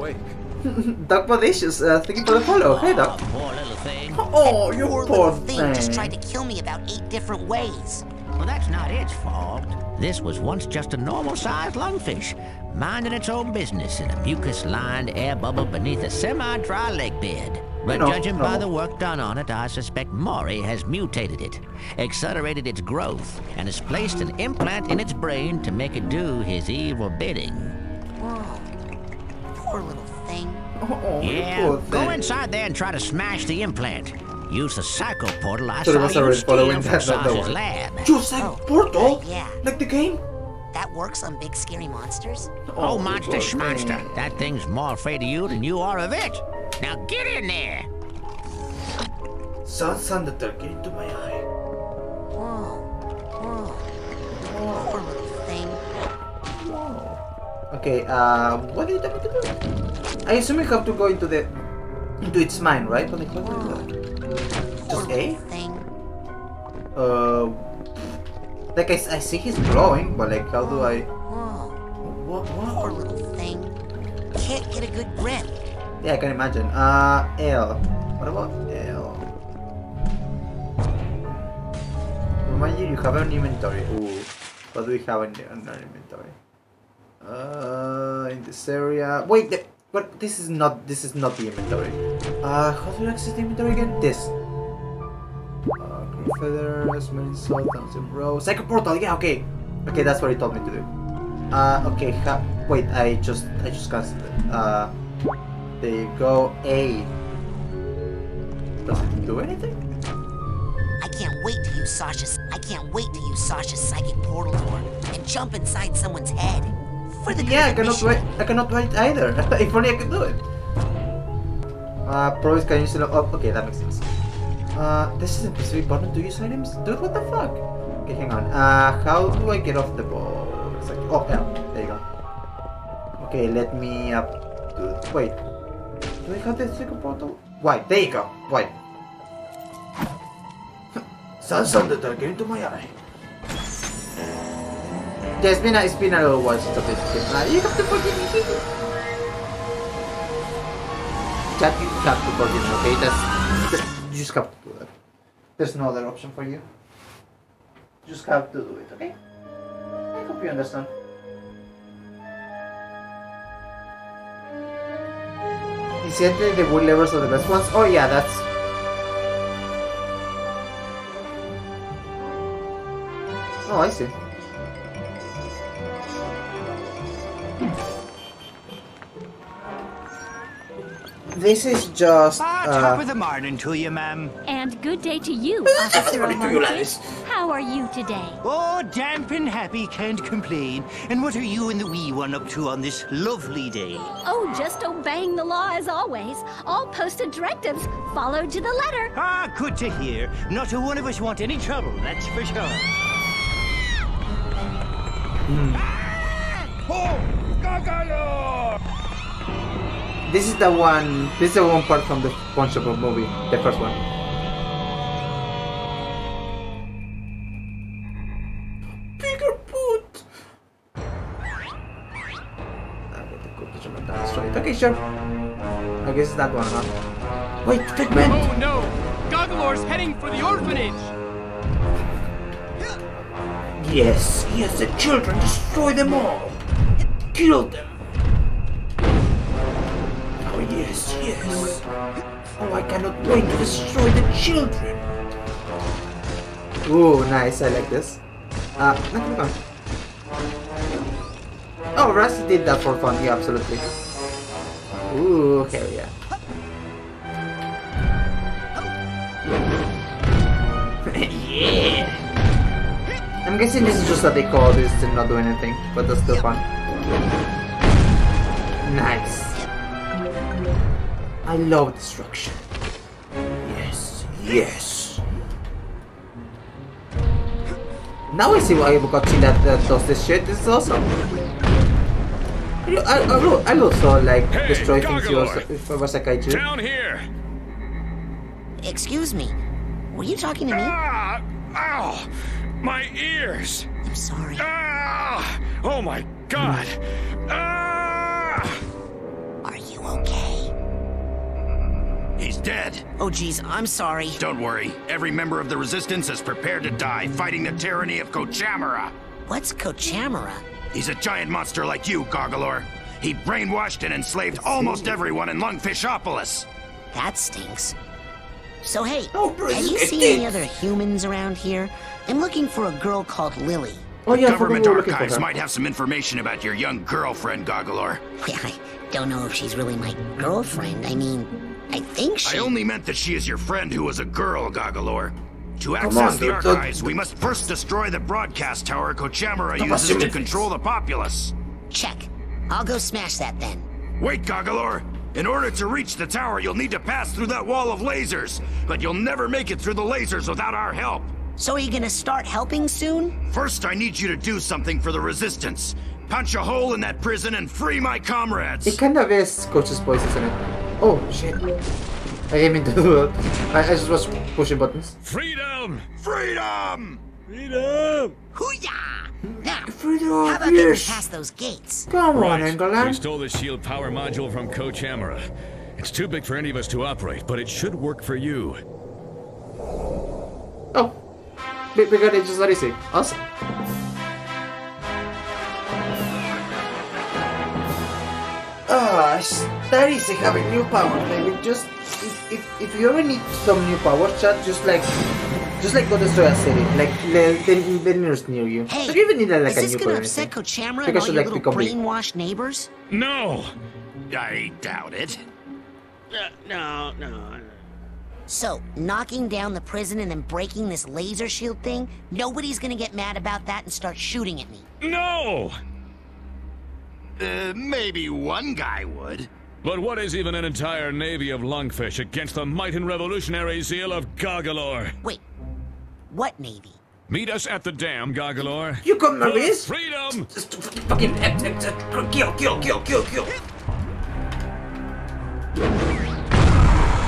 awake. Doc Bodicious, uh, thank you for the follow. Hey, Doc. Poor little thing. Oh, you Poor poor little thing just tried to kill me about eight different ways. Well, that's not its fault. This was once just a normal-sized lungfish, minding its own business in a mucus-lined air bubble beneath a semi-dry lake bed. But No, judging by the work done on it, I suspect Maury has mutated it, accelerated its growth, and has placed an implant in its brain to make it do his evil bidding. Whoa. Poor little thing. Oh, Yeah, go inside there and try to smash the implant. Use the psycho portal I So there saw was you already steal following from that, not Sasha's lab. You said Oh, portal? yeah. Like the game? That works on big scary monsters? Oh, oh you monster schmonster. That thing's more afraid of you than you are of it. Now get in there. Son, son, the turkey into my eye. Whoa. Whoa. Poor little thing. Okay, uh, what do you tell me to do? I assume you have to go into the into its mind, right? Like, what do you do? Poor Just A? thing. Uh, like I, I see he's glowing, but like, how do I? Whoa. What? Poor What? little thing. Can't get a good grip. Yeah, I can imagine. Uh, L. What about L? Remind you, you have an inventory. Ooh, what do we have in, the, in our inventory? Uh, in this area. Wait, but this is not. This is not the inventory. Uh, how do you access the inventory again? This. Uh, green feathers, marine salt, thousand row, psycho portal. Yeah, okay, okay, that's what he told me to do. Uh, okay. Wait, I just, I just cancelled it. Uh. There you go. A. Does it do anything? I can't wait to use Sasha's. I can't wait to use Sasha's psychic portal door and jump inside someone's head. For the Yeah, I cannot wait. I cannot wait either. if only I could do it. Uh, pros can use. Oh, okay, that makes sense. Uh, this is a specific button to use items. Dude, what the fuck? Okay, hang on. Uh, how do I get off the ball? Like, oh, yeah, there you go. Okay, let me up. To, wait, do I have the second portal? Why? There you go. Why? Sun that are getting to my eye. It's been a, it's been a little while since I played this game. Uh, you have to forgive me. Chat, you have to forgive me, okay? That's, that- you just have to do that. There's no other option for you. You just have to do it, okay? I hope you understand. Incidentally, the wood levers are the best ones. Oh yeah, that's... Oh, I see. This is just... Ah, uh, top of the morning to you, ma'am. And good day to you, Officer O'Malley. How are you today? Oh, damp and happy, can't complain. And what are you and the wee one up to on this lovely day? Oh, just obeying the law as always. All posted directives followed to the letter. Ah, good to hear. Not a one of us want any trouble, that's for sure. This is the one. This is the one part from the SpongeBob movie, the first one. Bigger boot. Ah, okay, sure. I guess that one, huh? Wait, Figment! Oh no! Goggalor's heading for the orphanage! Yes, yes, the children, destroy them all! Kill them! Yes, yes! Oh, I cannot wait to destroy the children! Ooh, nice, I like this. Uh, nothing fun. Oh, Rusty did that for fun, yeah, absolutely. Ooh, hell yeah. yeah! I'm guessing this is just that they call this to not do anything, but that's still fun. Nice. I love destruction. Yes, yes. Now I see why Godzilla that does this shit. This is awesome. I, I, I, will- I also like Hey, destroy things Goggalor. if I was a kaiju. Down here! Excuse me. Were you talking to me? Ah! Ow! My ears! I'm sorry. Ah! Oh my god! Ah! Are you okay? He's dead. Oh, geez, I'm sorry. Don't worry. Every member of the Resistance is prepared to die fighting the tyranny of Kochamara. What's Kochamara? He's a giant monster like you, Goggalor. He brainwashed and enslaved almost everyone in Lungfishopolis. That stinks. So hey, Oh, bro, have you seen any other humans around here? I'm looking for a girl called Lili. Oh yeah, I Government we were looking for archives might have some information about your young girlfriend, Goggalor. I don't know if she's really my girlfriend. I mean, I think she. I only meant that she is your friend who was a girl, Goggalor. To access on, the dude, archives, we must first destroy the broadcast tower Kochamara Come on, uses to control the populace. Check. I'll go smash that then. Wait, Goggalor! In order to reach the tower, you'll need to pass through that wall of lasers. But you'll never make it through the lasers without our help. So are you gonna start helping soon? First, I need you to do something for the Resistance. Punch a hole in that prison and free my comrades. It kind of is Coach's voice, isn't it? Oh shit. I didn't mean to do that. I, I just was pushing buttons. Freedom! Freedom! Freedom! Hooyah! Now, Freedom, how about getting yes. past those gates? Come on, Right. We England. stole the shield power module from Kochamara. It's too big for any of us to operate, but it should work for you. Oh. We, we got it just that easy. Awesome. Ah, it's that easy having new power, baby. Just if, if, if you ever need some new power, chat, just like just like go destroy a city, like the, the, the nearest near you. Hey, so you even need uh, like is a this new gonna power. upset anything. Kochamara and Because all you your like little become big. brainwashed neighbors? No! I doubt it. No, no, no. So, knocking down the prison and then breaking this laser shield thing, nobody's gonna get mad about that and start shooting at me. No! Uh, maybe one guy would. But what is even an entire navy of lungfish against the might and revolutionary zeal of Goggalor? Wait, what navy? Meet us at the dam, Goggalor. You come, Maurice. Freedom! Just fucking kill, kill, kill, kill, kill.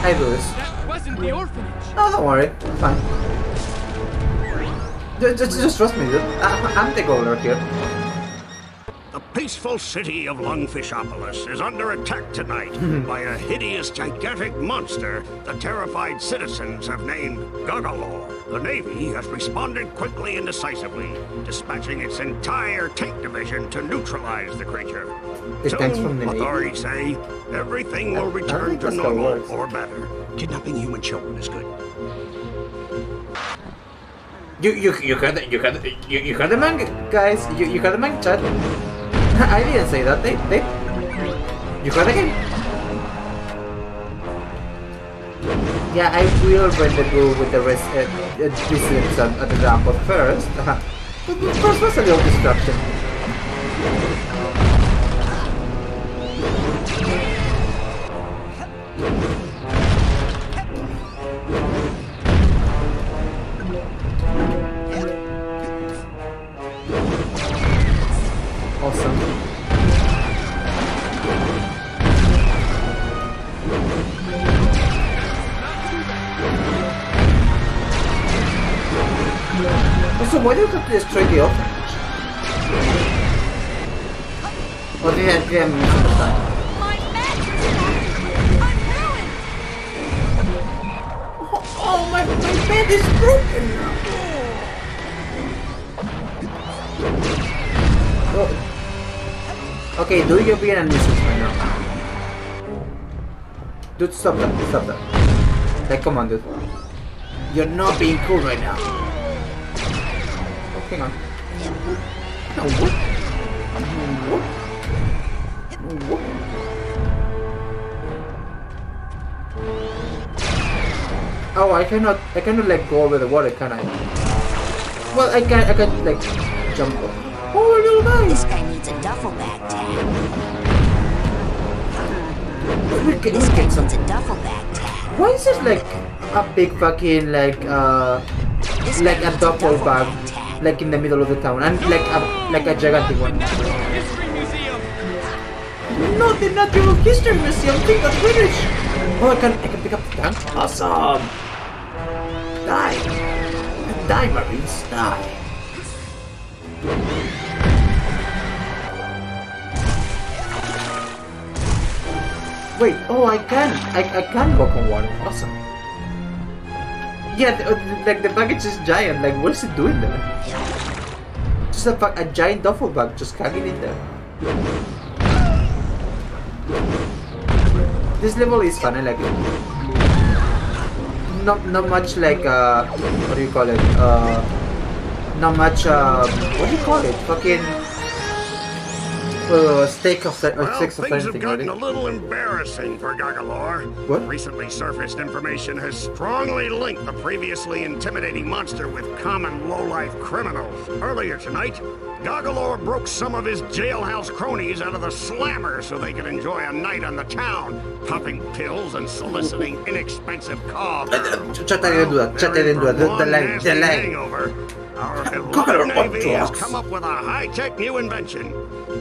I do this. That wasn't the orphanage. Oh, don't worry, it's fine. Just, just, just trust me, dude. I, I'm the goaler here. The peaceful city of Lungfishopolis is under attack tonight by a hideous, gigantic monster the terrified citizens have named Goggalor. The Navy has responded quickly and decisively, dispatching its entire tank division to neutralize the creature. The tanks Soon, from the Navy? authorities say everything will return to that's how it normal or better. Kidnapping human children is good. You, you, you heard, the, you heard, the, you, you heard the man, guys. You, you heard the man chat. I didn't say that. They, they. You heard the game. Yeah, I will rendezvous with the rest, uh, uh, at the ramp, first, uh, but first was a little distraction. Awesome. Also, why do you have to destroy the orphanage? Or did I, did I misunderstand? My mattress is I'm ruined! Oh, oh my, my bed is broken. Oh. Okay, do you being a nuisance right now? Dude, stop that, stop that. Like, come on, dude. You're not being cool right now. Oh, hang on. No, what? What? Oh, I cannot, I cannot like go over the water, can I? Well, I can, I can like jump. Up. Oh, little guy! This guy needs a duffel bag tag. This guy needs a duffel bag tag. Why is this like a big fucking like uh This like a duffel duffel bag tag. Like in the middle of the town and like a like a gigantic one? Natural History Museum. No, the Natural History Museum. Think of British. Oh, I can I can pick up the tank. Awesome. Die! Die, Marines, die! Wait, oh, I can! I, I can walk on water. Awesome. Yeah, uh, like the package is giant. Like, what is it doing there? Just a, a giant duffel bag just hanging in there. This level is fun. I like it. Not not much like uh, what do you call it? Uh, not much uh, what do you call it? Fucking uh, steak of se- or Well, six of things have gotten a little embarrassing for Goggalor. What? Recently surfaced information has strongly linked the previously intimidating monster with common low-life criminals. Earlier tonight, Goggalor broke some of his jailhouse cronies out of the slammer so they could enjoy a night on the town, popping pills and soliciting inexpensive. Chate de duda, chate de duda, the, the line, the line. Hangover. Our Navy has come up with a high-tech new invention.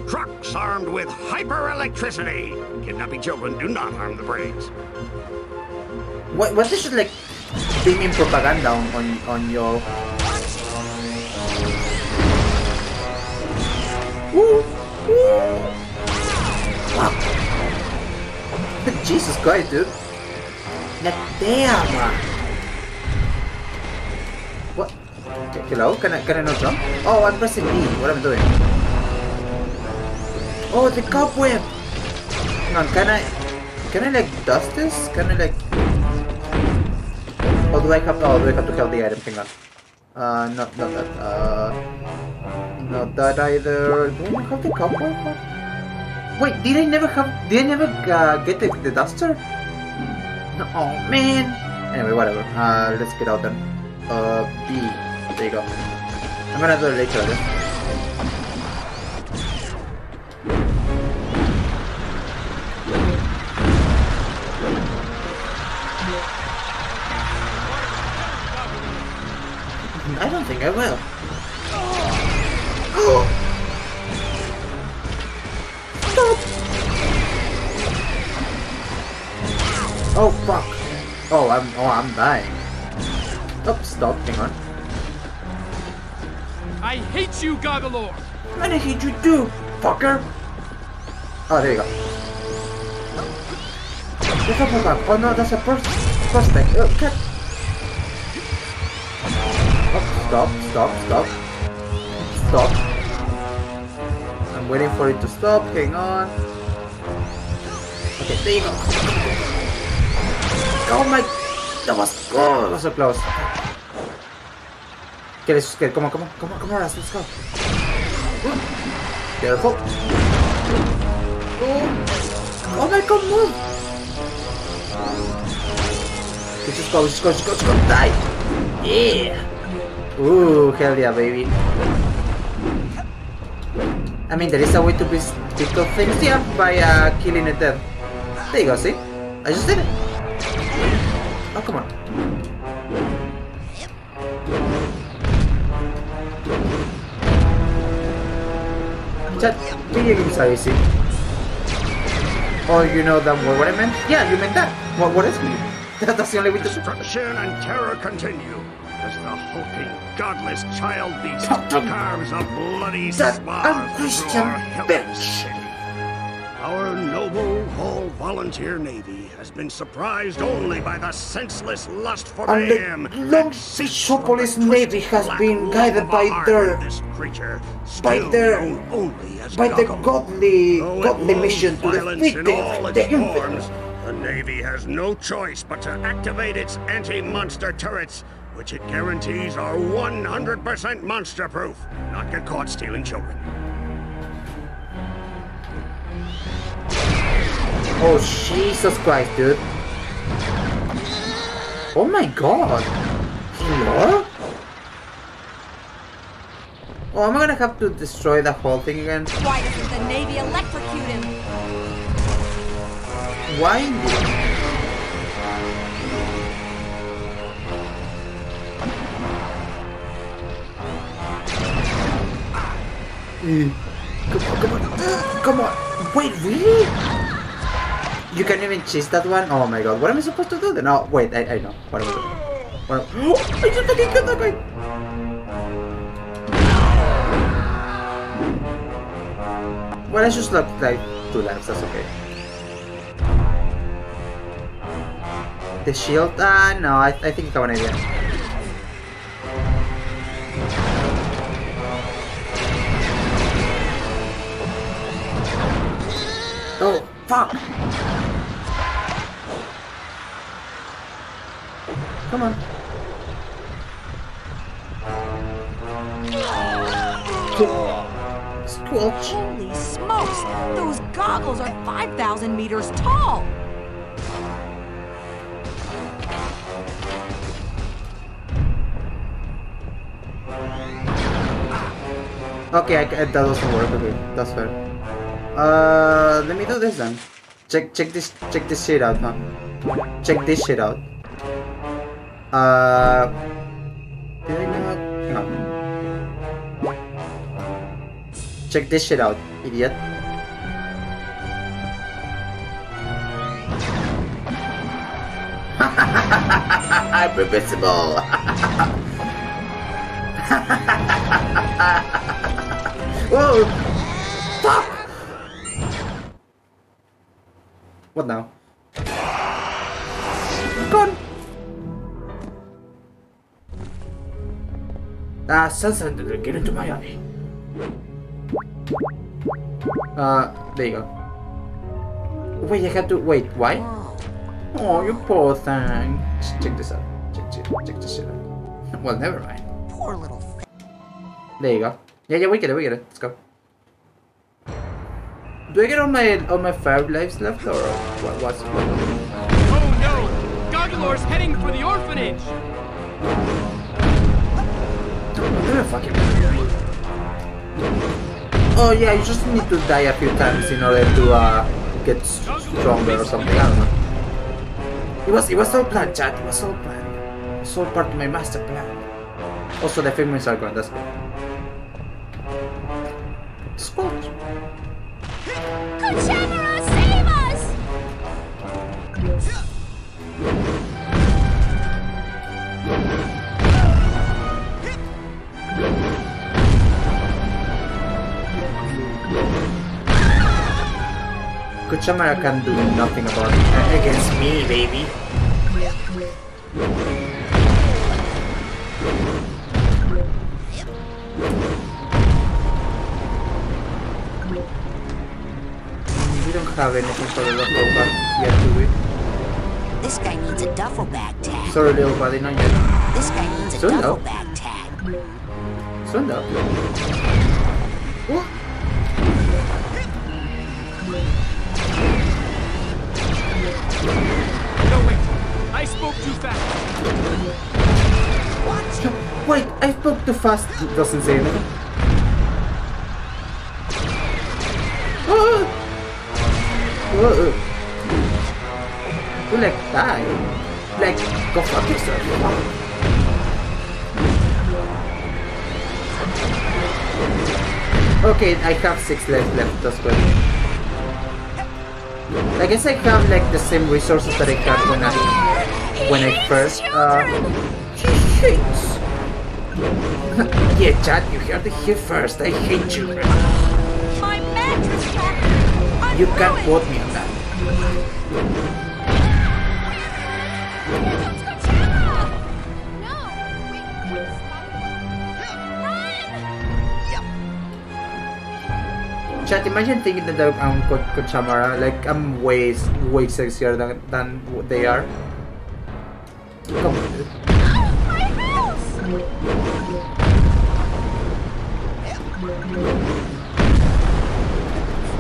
Trucks armed with hyper-electricity. Kidnapping children do not harm the brains. What what is it like beaming propaganda on on, on your Woo! Woo! Wow. Jesus Christ, dude. God damn! Uh, What? Okay, hello? Can I, can I not jump? Oh, I'm pressing B. What am I doing? Oh, the cobweb! Hang on, can I... Can I like dust this? Can I like... Oh, do I have... Oh, do I have to held the item? Hang on. Uh, not, not that. Uh... Not that either. Do I have the cobweb? Wait, did I never have... Did I never uh, get the, the duster? No, oh man! Anyway, whatever. Uh, let's get out then. Uh, B. There you go. I'm gonna do it later then. I don't think I will. Oh fuck! Oh, I'm oh I'm dying. Oh, stop! Hang on. I hate you, Goggalor! And I hate you too, fucker! Oh, there you go. There's a bug. Oh no, that's a pros prospect. Oh, cat. Oh, stop, stop, stop. Stop. I'm waiting for it to stop. Hang on. Okay, there you go. Oh my... That was... Oh, that was so close. Let's just get... Come on, come on, come on, come on, let's go. Careful. Oh, oh my god, move! Let's just go, let's go, let's go, let's go, die! Yeah! Ooh, hell yeah, baby. I mean, there is a way to beat things, yeah, by uh, killing it dead. There you go, see? I just did it. Oh, come on. Chat, games are easy. Oh, you know that word, what I meant? Yeah, you meant that. What, what is me? That's the only way to... Destruction and terror continue as the hulking, godless child beast carves a bloody That swath through our hellish city. Our noble all-volunteer navy has been surprised only by the senseless lust for And mayhem. the Long Navy has been guided by their... This creature, by their... only as by the godly... Though godly mission to defeat in all the, the forms, infidels. the Navy has no choice but to activate its anti-monster turrets, which it guarantees are 100% monster-proof, not get caught stealing children. Oh, Jesus Christ, dude. Oh my god. Hello? Oh, am I gonna have to destroy the whole thing again? Why doesn't the Navy electrocute him? Why? Mm. Come on, come on, come on. Wait, really? You can even chase that one? Oh my god, what am I supposed to do then? Oh, wait, I, I know. What am I doing? Well, I just fucking killed that guy! Well, I just lost like two lives, that's okay. The shield? Ah, uh, no, I, I think I have an idea. Oh, fuck! Come on. Squelch. Holy smokes! Those goggles are 5,000 meters tall! Okay, I, that doesn't work. Okay, that's fair. Uh, let me do this then. Check, check this, check this shit out, huh? Check this shit out. Uh, did I not? No. Check this shit out, idiot. I'm invincible. Whoa! Fuck! What now? Ah, sunset, get into my eye. Uh, there you go. Wait, I have to, wait, why? Oh, you poor thing. Check this out. Check, check, check this shit out. Well, never mind. Poor little There you go. Yeah, yeah, we get it, we get it. Let's go. Do I get all my all my five lives left or what? What's what? Oh no! Goggalor's heading for the orphanage. Oh yeah, you just need to die a few times in order to uh get stronger or something. I don't know. It was it was all planned, chat. It was all planned. It's all part of my master plan. Also, the figments are gone. That's good. Squelch. Save us! Kochamara can do nothing about it uh, against me, baby. Mm, we don't have anything for the duffel bag yet, do we? This guy needs a duffel bag tag. Sorry, little buddy, not yet. This guy needs a Soon duffel though. bag tag. Soon though. No wait, I spoke too fast. What? Wait, I spoke too fast. It doesn't say anything. Ah! Whoa. You like die. Like, go fuck yourself. Okay, I have six lives left, that's good. I guess I have like the same resources that I had when I when I first uh Yeah Chad, you heard it here first. I hate mattress! You can't quote me on that. Chat, imagine thinking that I'm um, Ko- Kochamara, like I'm way, way sexier than, than they are.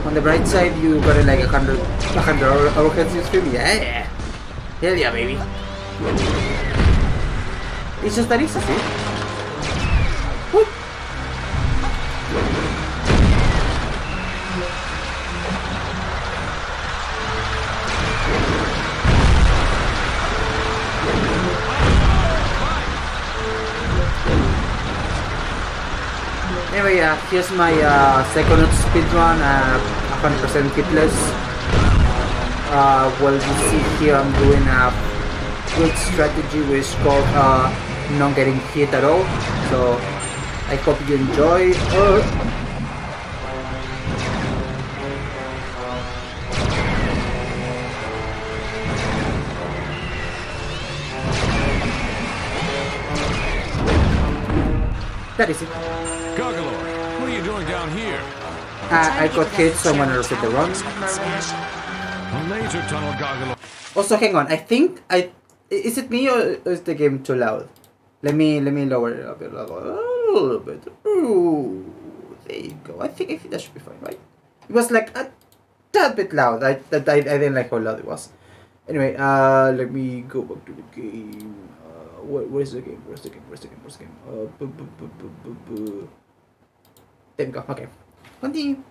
On, the bright side, you got like a hundred, a hundred overheads you stream. Yeah, hell yeah, baby. It's just that easy, Anyway, yeah, here's my uh, second speedrun, uh, 100% hitless. Uh, well, you see here I'm doing a good strategy which is called uh, not getting hit at all. So I hope you enjoy. Uh, that is it. What are you doing down here? Uh, I got hit, so I'm the run. A laser tunnel. Also, hang on. I think I is it me or is the game too loud? Let me let me lower it a bit, a little bit. Ooh, there you go. I think I think that should be fine, right? It was like a tad bit loud. I that I, I didn't like how loud it was. Anyway, uh, let me go back to the game. Uh, what where's the game? Where's the game? Where's the game? Where's the game? Uh, there we go. Okay, continue.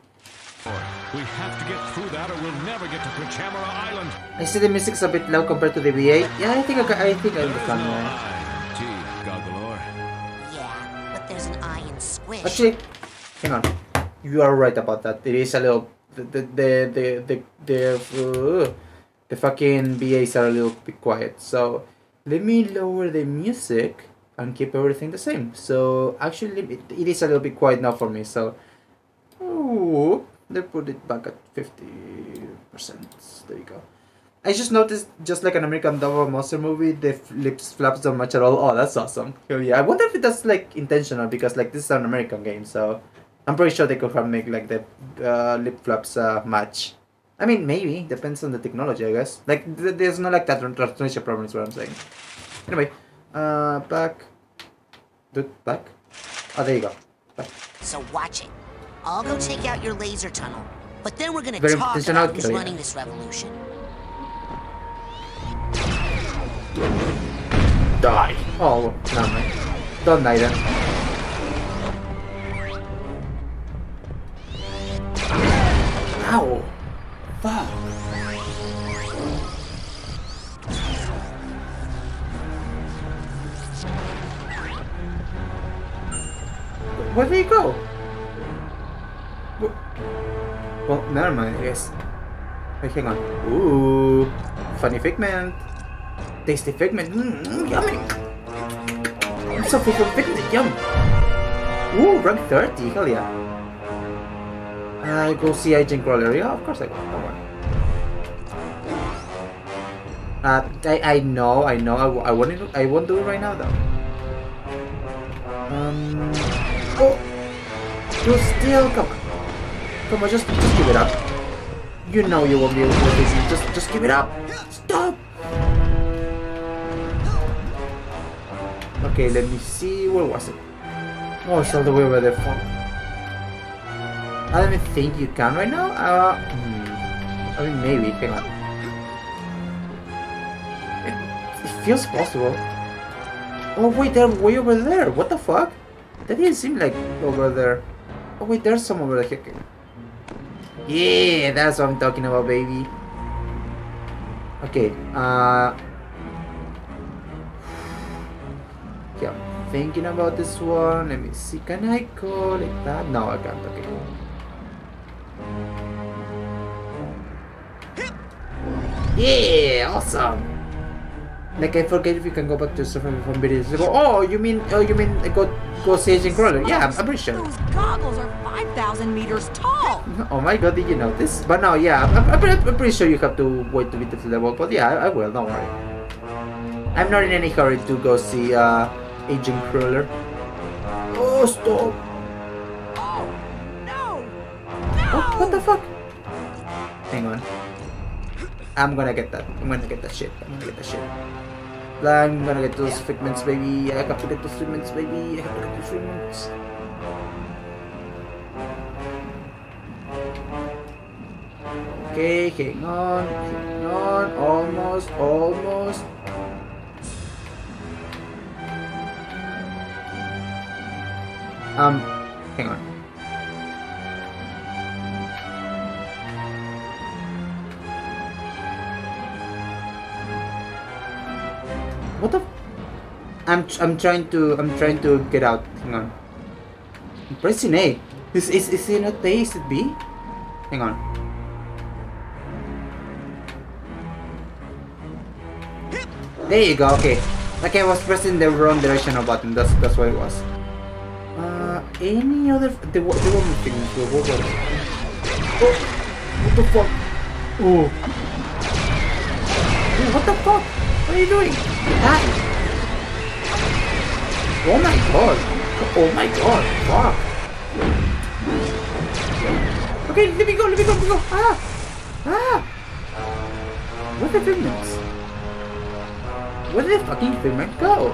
We have to get through that or we'll never get to Pichamara Island. I see the music's a bit loud compared to the VA. Yeah, I think I, I think I understand why. Gee, Goggalor. Yeah, but there's an eye in Squish. Actually, hang on. You are right about that. It is a little the the the the the the, uh, the fucking VAs are a little bit quiet. So let me lower the music and keep everything the same. So actually, it, it is a little bit quiet now for me. So oh, they put it back at fifty percent. There you go. I just noticed, just like an American Double Monster movie, the lips flaps don't match at all. Oh, that's awesome. Hell yeah. I wonder if that's like intentional because like this is an American game, so I'm pretty sure they could have make like the uh, lip flaps uh, match. I mean, maybe depends on the technology, I guess. Like th- there's no like that translation problem. Is what I'm saying. Anyway, uh, back, back. Oh, there you go. Back. So watch it. I'll go take out your laser tunnel. But then we're gonna Very talk about who's kill, yeah. running this revolution. Die. Oh, no man. Don't die then. Ow. Fuck. Where did he go? Well, never mind, I guess. Wait, hang on. Ooh. Funny figment. Tasty figment. Mmm, yummy. I'm so full of figment. Yum. Ooh, rank 30. Hell yeah. I go see Agent Cruller. Yeah, of course I go. Come on. Uh, I, I know, I know. I, I won't. I won't do it right now though. Oh. You still come. on. Come on, just just give it up. You know you won't be able to this. Just just give it up. Stop. Okay, let me see. Where was it? Oh, it's all the way over there. Fuck. I don't even think you can right now. Uh, hmm. I mean, maybe. Hang on. It, it feels possible. Oh wait, they're way over there. What the fuck? That didn't seem like over there. Oh wait, there's some over there. Yeah, that's what I'm talking about, baby. Okay. Uh. Yeah, I'm thinking about this one. Let me see. Can I go like that? No, I can't. Okay. Yeah, awesome. Like I forget if you can go back to surfing from videos. They go, oh, you mean, oh, you mean uh, go go Sage and Cruller? Yeah, I'm, I'm pretty sure. Those goggles are 5,000 meters tall. Oh my god, did you notice? But no, yeah, I'm, I'm, pretty, I'm pretty sure you have to wait to beat the level. But yeah, I, I will. Don't worry. I'm not in any hurry to go see uh, Agent Cruller. Oh, stop! Oh No! Oh, what the fuck? Hang on. I'm gonna get that. I'm gonna get that shit. I'm gonna get that shit. I'm gonna get those figments, baby. I have to get those figments, baby. I have to get those figments. Okay, hang on, hang on. Almost, almost. Um, hang on. What the? I'm I'm trying to I'm trying to get out. Hang on. I'm pressing A. Is is is it not A? Is it B? Hang on. There you go, okay. Like I was pressing the wrong directional button, that's that's what it was. Uh, any other... The, wa- the one thing, what was? Oh, what the fuck? Oh. Dude, what the fuck? What are you doing? Ah. Oh my god. Oh my god, fuck. Okay, let me go, let me go, let me go. Ah! Ah! Where the pigments? Where did the fucking pigment go?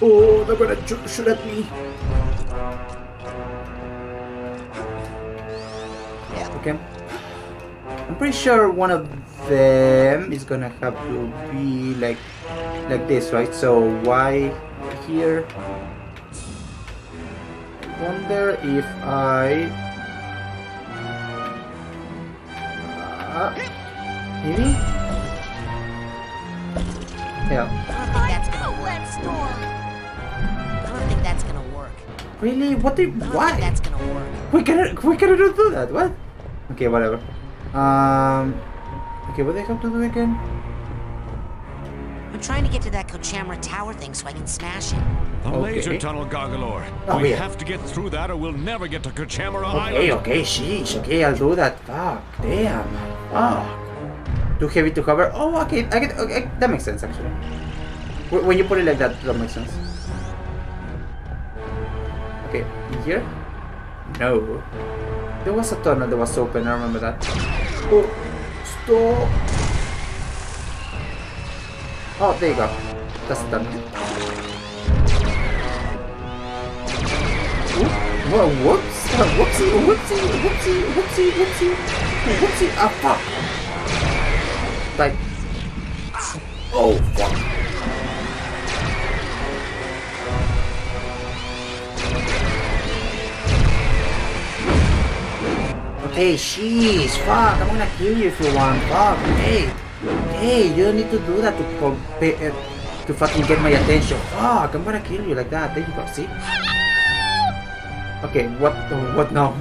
Oh, they're gonna shoot at me. Okay. I'm pretty sure one of them is gonna have to be like like this, right? So why here? I wonder if I uh, maybe yeah. That's gonna work. I don't think that's gonna work. Really? What the why? That's gonna work. We cannot we cannot do that. What? Okay, whatever. Um. Okay, what they I have to do again? I'm trying to get to that Kochamara Tower thing so I can smash it. The Okay. laser tunnel, Goggalor. Oh, we yeah. have to get through that or we'll never get to Kochamara Okay, Island. okay, okay, sheesh. Okay, I'll do that. Fuck, damn. Fuck. Too heavy to cover. Oh, okay. I get. Okay, that makes sense actually. When you put it like that, that makes sense. Okay, here? No. There was a tunnel that was open. I remember that. Oh, stop. Oh, there you go. That's. Ooh, Whoa, whoops! Uh, whoopsie, whoopsie, whoopsie, whoopsie, whoopsie, whoopsie, ah, fuck! Like, oh, fuck. Okay, sheesh, fuck, I'm gonna kill you if you want, fuck, hey, hey, you don't need to do that to compare, to fucking get my attention, fuck, I'm gonna kill you like that, there you go, see? Okay, what what now?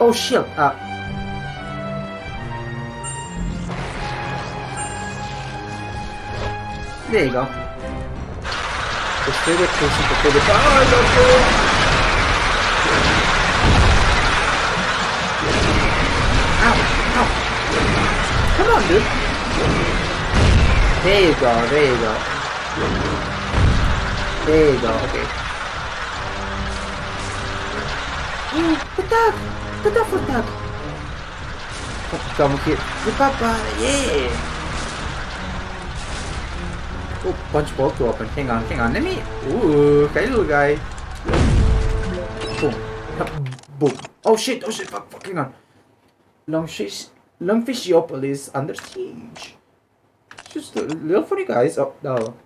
Oh shit! Uh There you go. Favorite person to favorite. Oh, I love you! Ow! Ow! Come on, dude! There you go, there you go. There you go, okay. Oh, Patak! Patak, Patak! Come here. The Papa, yeah! Oh, punch ball to open. Hang on, hang on. Let me. Ooh, okay, little guy. Boom. Boom. Oh shit, oh shit, fuck, fuck, hang on. Longfish. Lungfishopolis under siege. Just a little funny guys. Oh, no.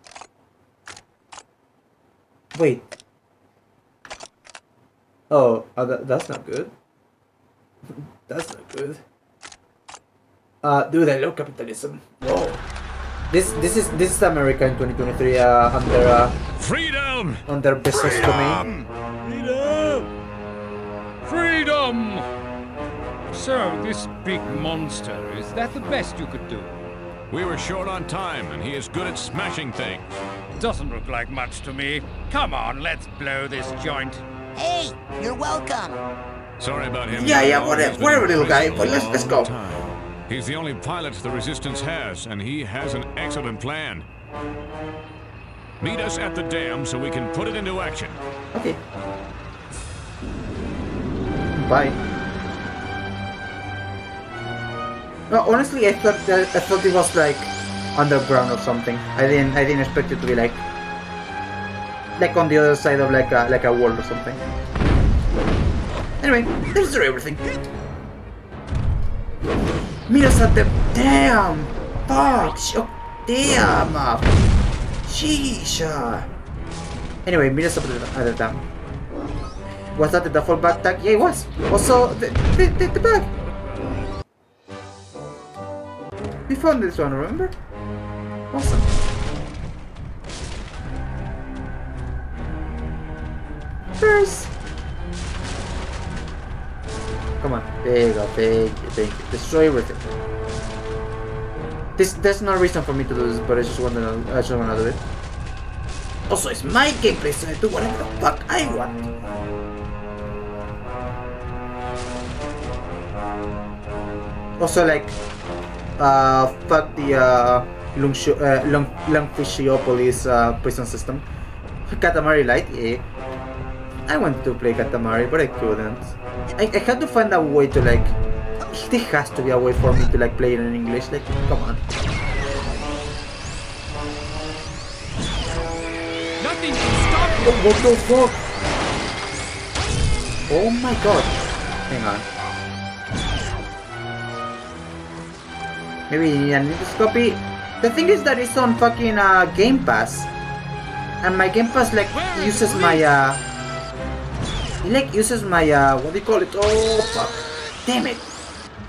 Wait. Oh, uh, that, that's not good. that's not good. Uh, dude, I love capitalism. Whoa. This this is this is America in 2023 uh, under uh, Freedom! under Bezos domain. Freedom! So, this big monster, is that the best you could do? We were short on time, and he is good at smashing things. Doesn't look like much to me. Come on, let's blow this joint. Hey, you're welcome. Sorry about him. Yeah, yeah, whatever, He's been whatever, little guy, but let's- let's go. time. He's the only pilot the Resistance has, and he has an excellent plan. Meet us at the dam so we can put it into action. Okay. Bye. No, honestly, I thought that, I thought it was like underground or something. I didn't I didn't expect it to be like like on the other side of like a like a wall or something. Anyway, do everything. Us at the damn fuck. Oh, damn. Sheesh. Anyway, up at the, at the dam. Was that the duffel bag tag? Yeah, it was. Also, the, the, the, the bag. We found this one, remember? Awesome. First, Come on. There you go. Thank you. Thank you. Destroy everything. This there's no reason for me to do this, but I just wanna I just wanna do it. Also, it's my gameplay, so I do whatever the fuck I want. Also, like, uh, fuck the uh, Lungshu, uh, Lung, Lungfishopolis uh, prison system. Katamari Light, yeah. I wanted to play Katamari, but I couldn't. I, I had to find a way to like. There has to be a way for me to like play it in English. Like, come on. Nothing can stop you. Oh, what the fuck? Oh my god. Hang on. Maybe I need to copy. The thing is that it's on fucking uh, Game Pass. And my Game Pass like uses my uh it like uses my uh what do you call it? Oh fuck. Damn it.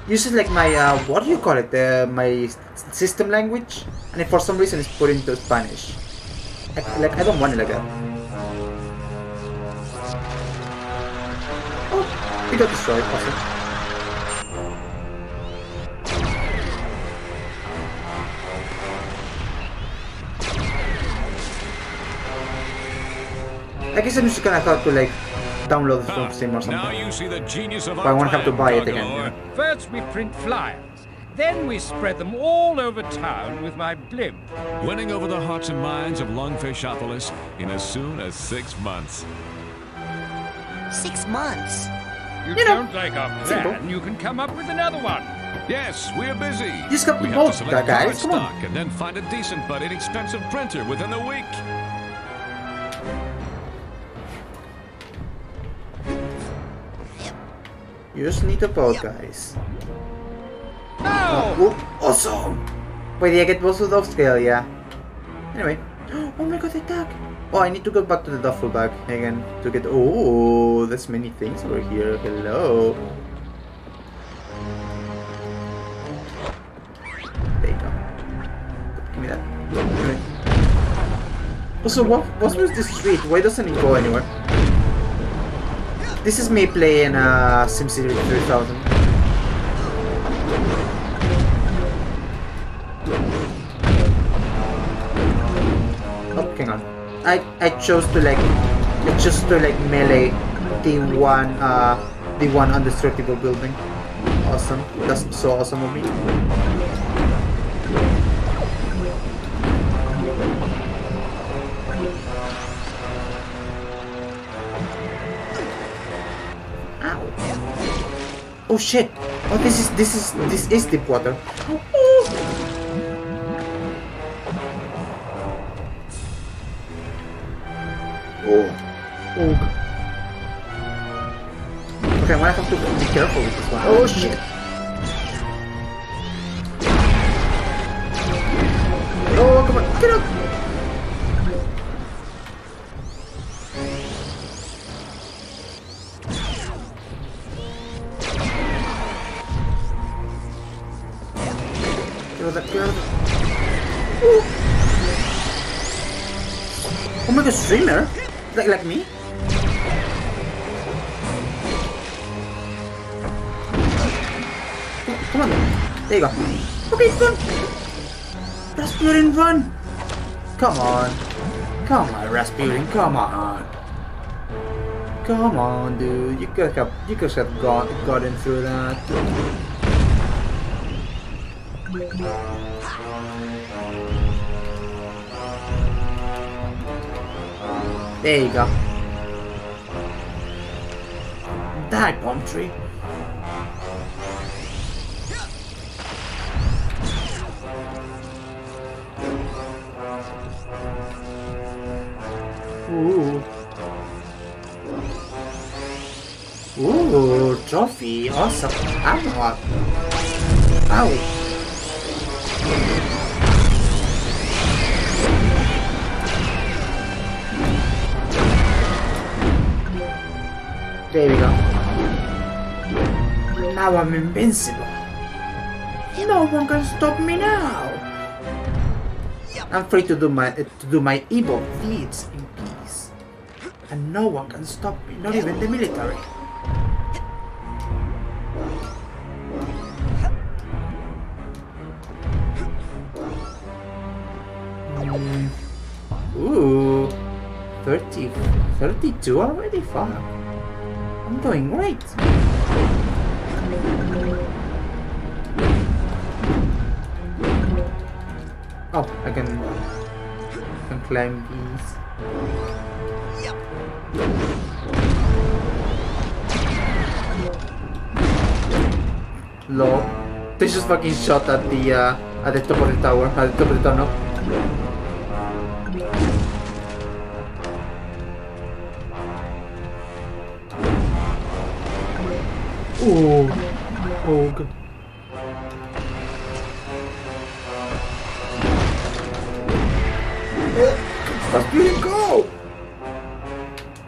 Uses like my uh what do you call it? Uh, my system language and for some reason it's put into Spanish. Like, like I don't want it like that. Oh, we got destroyed. Awesome. I guess I'm just gonna have to like download it from Steam or Now something. you see the genius of But I won't have to buy it again. Goggalor. First we print flyers. Then we spread them all over town with my blimp. Winning over the hearts and minds of Lungfishopolis in as soon as six months. Six months. You, you don't like our simple. plan, you can come up with another one. Yes, we're busy. Just got we the have boat, to select guys, card come on. stock and then find a decent but inexpensive printer within a week. You just need a boat, guys. Oh! Oh, awesome! Wait, did I get both of those? Scale, yeah. Anyway. Oh my god, they tag! Oh, I need to go back to the duffel bag again to get. Oh, there's many things over here. Hello. There you go. Give me that. Also, what, what's with this street? Why doesn't it go anywhere? This is me playing uh, SimCity 3000. Oh, hang on. I I chose to like I chose to like melee the one uh the one indestructible building. Awesome. That's so awesome of me. Oh shit! Oh, this is this is this is deep water. Oh. Oh. Okay, I'm gonna have to be careful with this one. Oh shit! Oh, come on, get up! Streamer? Like, like me? Come- on. There you go. Okay, it's gone. Razputin, run! Come on. Come on, Razputin, come on. Come on, dude. You could have you could have got gotten through that. There you go. Die, palm tree. Ooh. Ooh, trophy. Awesome. Ammo. Ow. There we go. Now I'm invincible. No one can stop me now. I'm free to do my to do my evil deeds in peace, and no one can stop me, not even the military. Hmm. Ooh, 30, 32 already? Fuck. I'm doing great. Oh, I can, I can climb these. Lol. They just fucking shot at the uh, at the top of the tower, at the top of the tunnel. Shooting, go!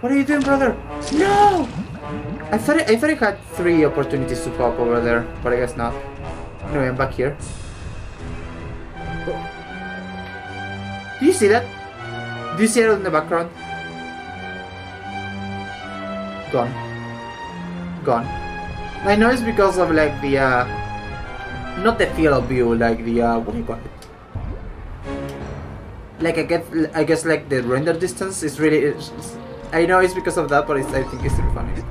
What are you doing, brother? No! I thought I, I thought I had three opportunities to pop over there, but I guess not. Anyway, I'm back here. Do you see that? Do you see it in the background? Gone. Gone. I know it's because of like the uh not the field of view, like the uh what do you call it? Like I get I guess like the render distance is really it's, I know it's because of that but I think it's really funny.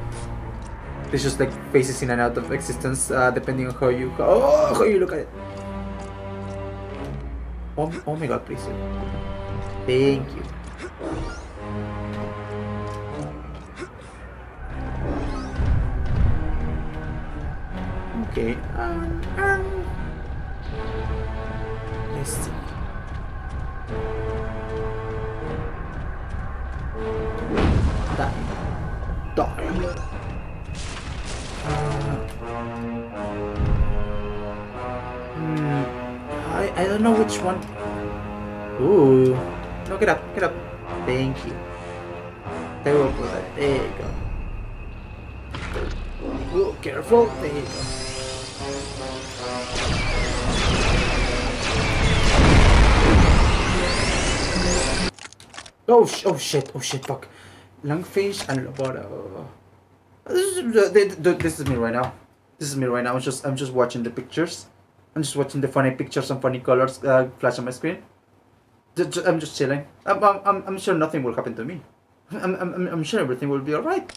It's just like phases in and out of existence uh, depending on how you oh, how you look at it. Oh, oh my god, please. Thank you. Okay. Um, um, let's see. Die. Die. Hmm. I, I don't know which one. Ooh. No, get up, get up. Thank you. There we go. There you go. Ooh, careful. There you go. Oh, sh oh shit, oh shit, fuck. Lungfish and Loboto. This is, th- th- this is me right now. This is me right now. I'm just I'm just watching the pictures. I'm just watching the funny pictures and funny colors uh, flash on my screen. I'm just chilling. I'm, I'm, I'm, sure nothing will happen to me. I'm, I'm, I'm- I'm sure everything will be alright.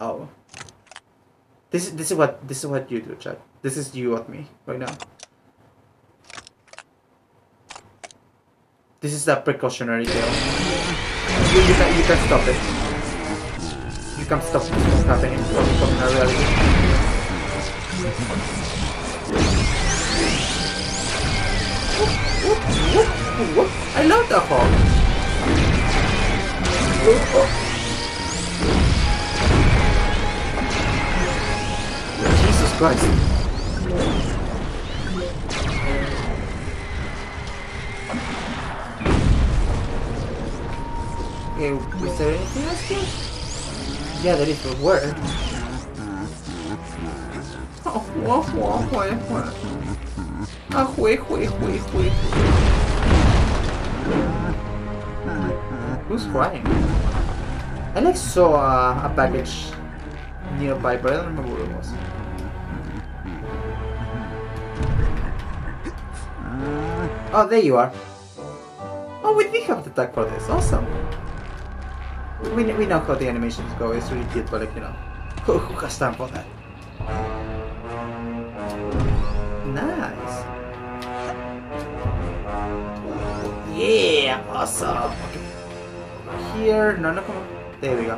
Oh. This is this is what this is what you do, Chad. This is you at me right now. This is a precautionary tale. You, you can you can stop it. You can stop this from happening from becoming a reality. I love that hog. Jesus Christ. Okay, is there anything else here? Yeah, there is, but where? Oh, wah, wah, wah, wah. Ah, wait, wait, wait, wait. Who's crying? I like saw uh, a package nearby, but I don't remember what it was. Oh, there you are. Oh, we did have the tag for this. Awesome. We, we, know how the animations go. It's really cute, but like, you know, who, who has time for that? Nice. Yeah, awesome. Okay. Here, no, no, come on. There we go.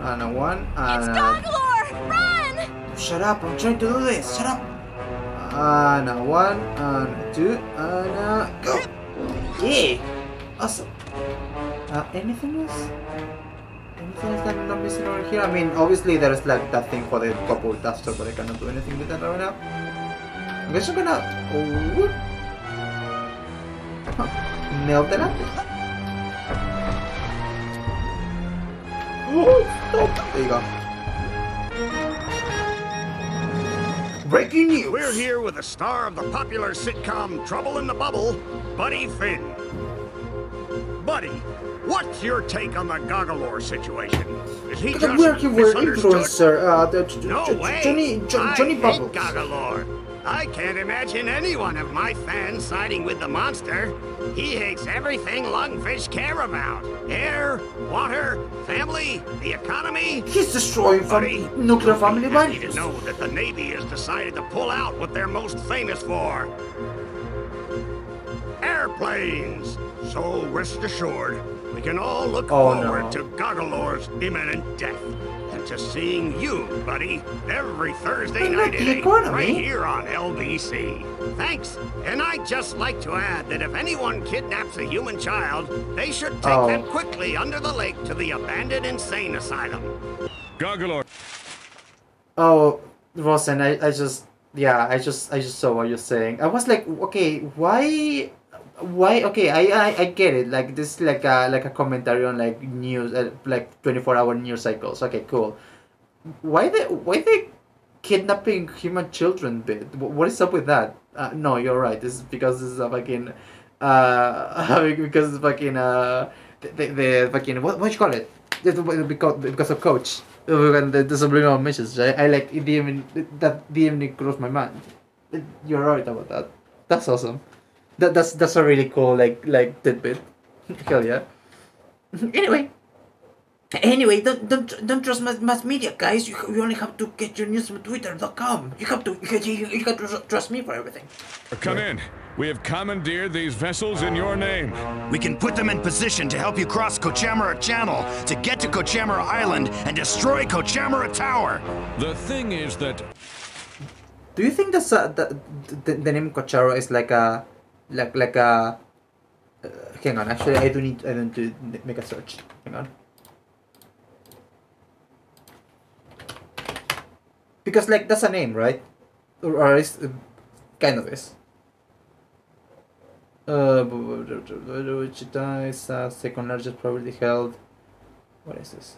And a one, and It's. Doglor! Run! Shut up, I'm trying to do this. Shut up. And a one, and a two, and a go. Yeah, awesome. Uh, anything else? Anything else that I'm not missing over here? I mean, obviously there's like that thing for the couple duster, but I cannot do anything with that right now. I guess I'm gonna oh, huh. melt it up. Oh! There you go. Breaking news! We're here with the star of the popular sitcom Trouble in the Bubble, Buddy Finn. Buddy, What's your take on the Goggalor situation? Is he just working influencer, uh, the, J- J- No way! Johnny, Jo- Johnny I Bubbles. hate. I can't imagine any one of my fans siding with the monster. He hates everything lungfish care about. Air, water, family, the economy. He's destroying fam- nuclear family I need to know that the Navy has decided to pull out what they're most famous for. Airplanes. So rest assured, we can all look Oh, forward no. to Goggalor's imminent death. And to seeing you, buddy, every Thursday But night look, at the 8, right here on LBC. Thanks. And I'd just like to add that if anyone kidnaps a human child, they should take Oh. them quickly under the lake to the abandoned insane asylum. Goggalor. Oh, Rosen, I, I just, yeah, I just, I just saw what you're saying. I was like, okay, why, why? Okay, I, I, I get it. Like this, is like a, like a commentary on like news, uh, like twenty four hour news cycles. Okay, cool. Why the, why the kidnapping human children bit? Wh- What is up with that? Uh, no, you're right. This is because this is a fucking, uh, because it's fucking, uh, the, the, the fucking, what, what you call it? Because, because of coach. When the, the subliminal message, I, I like it didn't even, that didn't even cross my mind. You're right about that. That's awesome. That that's that's a really cool like like tidbit. Hell yeah. anyway. Anyway, don't don't don't trust mass, mass media, guys. You, you only have to get your news from Twitter.com. You have to you, you, you have to trust me for everything. Come in. We have commandeered these vessels in your name. We can put them in position to help you cross Kochamara Channel to get to Kochamara Island and destroy Kochamara Tower. The thing is that Do you think that's a, the, the the name Kocharo is like a like like a uh, hang on actually I do need I don't to make a search hang on because like that's a name right or, or is uh, kind of is uh Wichita is uh, second largest property held what is this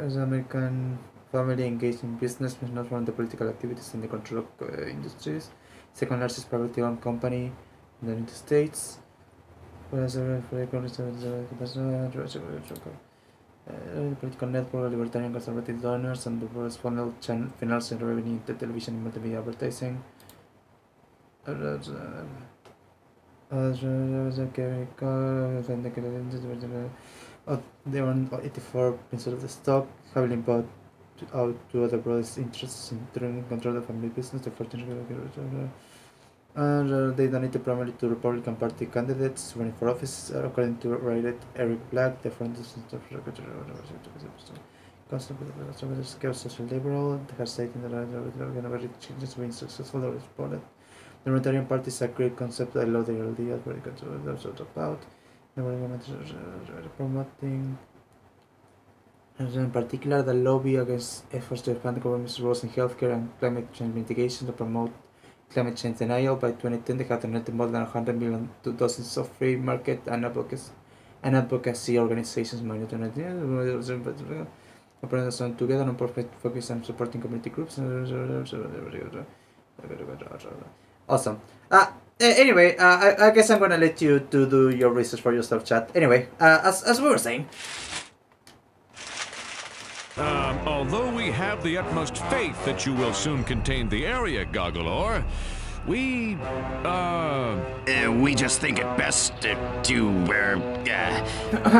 As an American family engaged in business, not from the political activities in the control of uh, industries. Second largest privately owned company in the United States. Uh, political network libertarian conservative donors and the world's funnel chan- finance and revenue into television and multimedia advertising. Uh, they own 84% of the stock, having bought out two other brothers' interests in trying to control the family business. The fortune and uh, they donated primarily to Republican Party candidates running for office, uh, according to writer Eric Black. The is Constable social liberal has stated that whenever changes being successful. The Libertarian Party is a great concept. I love the ideas, very what about. Promoting and in particular the lobby against efforts to expand government's roles in healthcare and climate change mitigation to promote climate change denial. By 2010, they have donated more than 100 million to dozens of free market and advocacy, and advocacy organizations. Operating together on profit focus on supporting community groups. Awesome. Uh, a- anyway, uh, I, I guess I'm gonna let you to do your research for yourself, chat. Anyway, uh, as, as we were saying, Um, although we have the utmost faith that you will soon contain the area, Goggalor, we, uh... we just think it best to, to uh,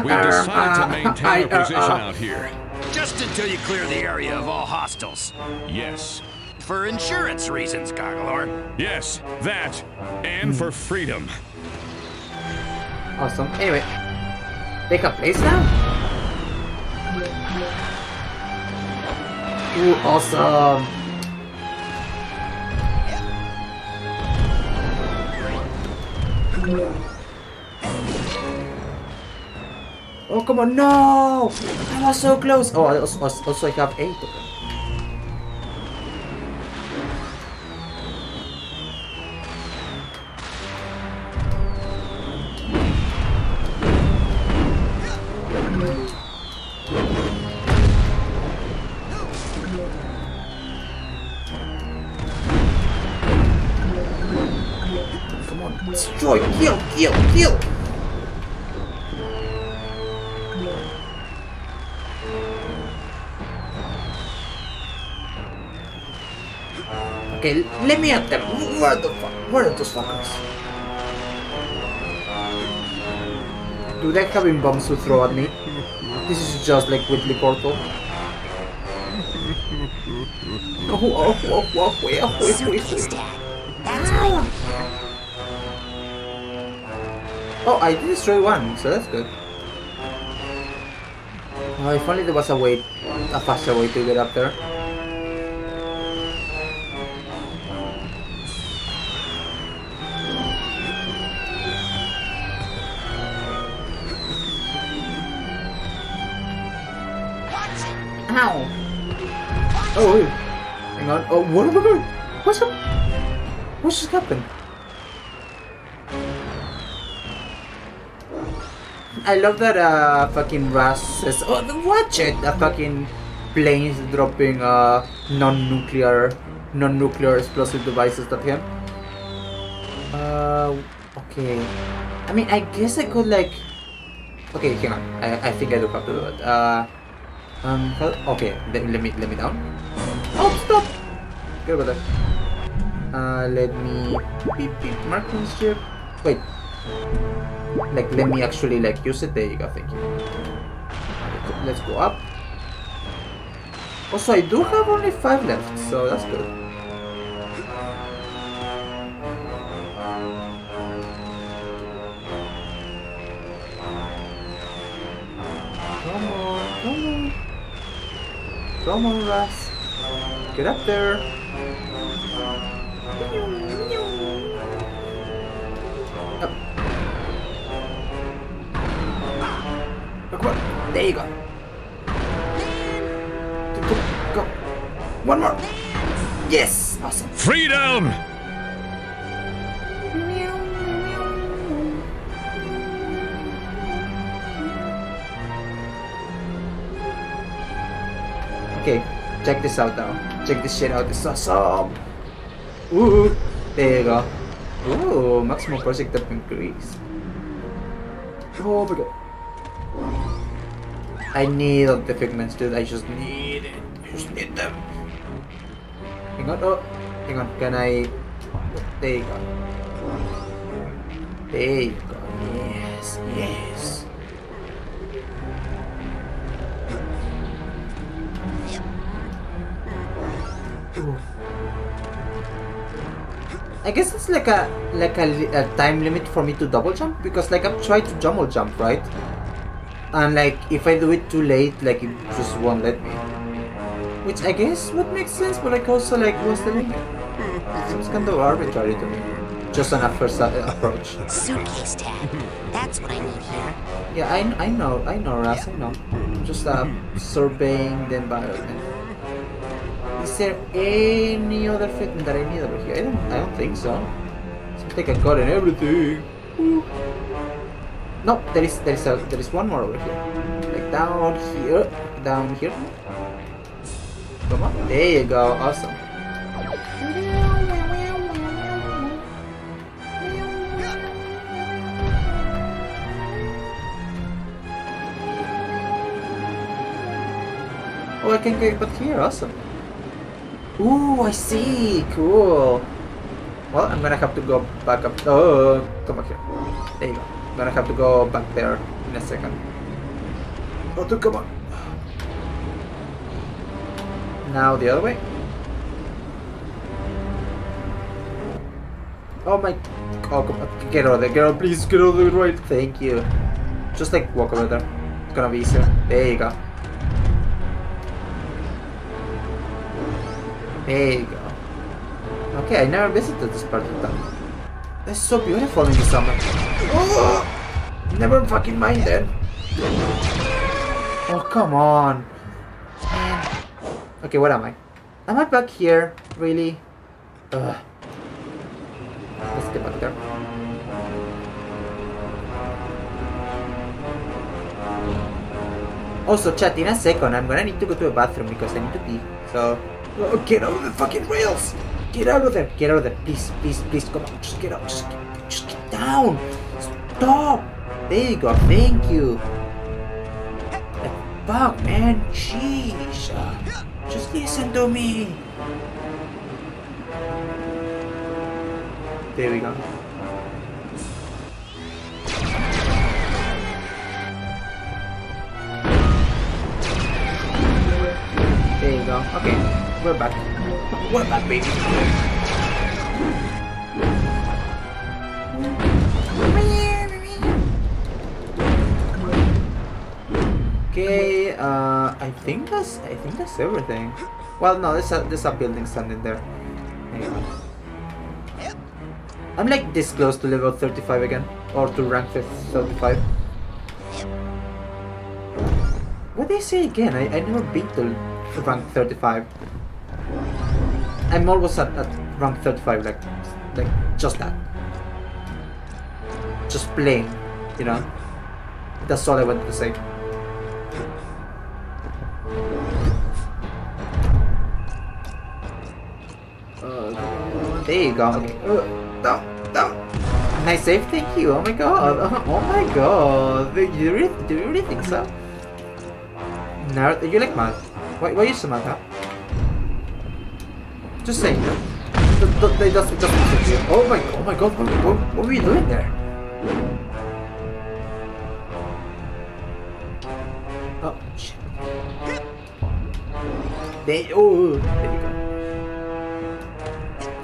we decided to maintain our position out here. Just until you clear the area of all hostiles. Yes. For insurance reasons, Goggalor. Yes, that, and for freedom. awesome. Anyway, take a place now. Ooh, awesome. Oh, come on, no! I was so close! Oh, I also, also I have eight of them. Me at them. Where the fuck? Where are those fuckers? Do they have in bombs to throw at me? This is just like Whitley Portal. Oh, oh, oh, oh, wait, oh, wait, wait, wait. Oh, I did destroy one, so that's good. Oh, if only there was a way, a faster way to get up there. Oh, wait. hang on. Oh, what I doing? What's up? What's just happened? I love that uh fucking Raz says, oh, watch it! A fucking planes dropping uh non-nuclear, non-nuclear explosive devices at him. Uh, okay. I mean, I guess I could like. Okay, hang on. I, I think I do have to it. Uh, um, okay. Let, let me let me down. Oh, stop! Get over there. Uh, let me beep beep markings here. Wait. Like, let me actually like use it. There you go. Thank you. Let's go up. Also, I do have only five left, so that's good. Come on, Raz. Get up there. Oh. There you. Go, go, go. One more. Yes. Awesome. Freedom! Okay, check this out now. Check this shit out. It's awesome. Ooh, there you go. Ooh, maximum projectile increase. Oh my god. I need all the figments, dude. I just need it. I just need them. Hang on. Oh, hang on. Can I? There you go. There you go. Yes, yes. I guess it's like a like a, a time limit for me to double jump because like I've tried to jumble jump right, and like if I do it too late, like it just won't let me. Which I guess would make sense, but like also like what's the limit? It seems kind of arbitrary to me. Just on a first approach. Suitcase tag. That's what I need here. Yeah, I, I know, I know, Raz, I know. Just uh, surveying the environment. Is there any other figment that I need over here? I don't, I don't think so. Seems like I got in everything. Woo. No, there is, there is a, there is one more over here. Like down here, down here. Come on, there you go, awesome. Oh, I can get back here, awesome. Ooh, I see, cool. Well, I'm gonna have to go back up. Oh, come back here. There you go. I'm gonna have to go back there in a second. Oh, dude, come on. Now the other way. Oh my. Oh, come on. Get over there. Get over, please. Get over the right. Thank you. Just like walk over there. It's gonna be easier. There you go. There you go. Okay, I never visited this part of town. It's so beautiful in the summer. Oh, never fucking mind then. Oh, come on. Okay, what am I? Am I back here? Really? Ugh. Let's get back there. Also, chat, in a second, I'm gonna need to go to a bathroom because I need to pee. So, oh, get out of the fucking rails! Get out of there! Get out of there! Please, please, please, come on, just get out, just, just down! Stop! There you go, thank you. Fuck, man, jeez. Uh, just listen to me. There we go. There you go. Okay, we're back. We're back, baby. Okay, uh, I think that's I think that's everything. Well, no, there's a there's a building standing there. I'm like this close to level 35 again, or to rank 35. What did I say again? I, I never beat the rank 35. I'm always at, at rank 35, like, like just that. Just plain, you know? That's all I wanted to say. Uh, there you go. Okay. Uh, down, down. Nice save, thank you. Oh my god. Oh my god. Do you really, do you really think so? No, you like mad. Why, why are you so mad, huh? Just saying. Huh? Th th they just, it doesn't. Oh my, oh my god. What, what, what were you doing there? Oh shit. They, oh, there you go.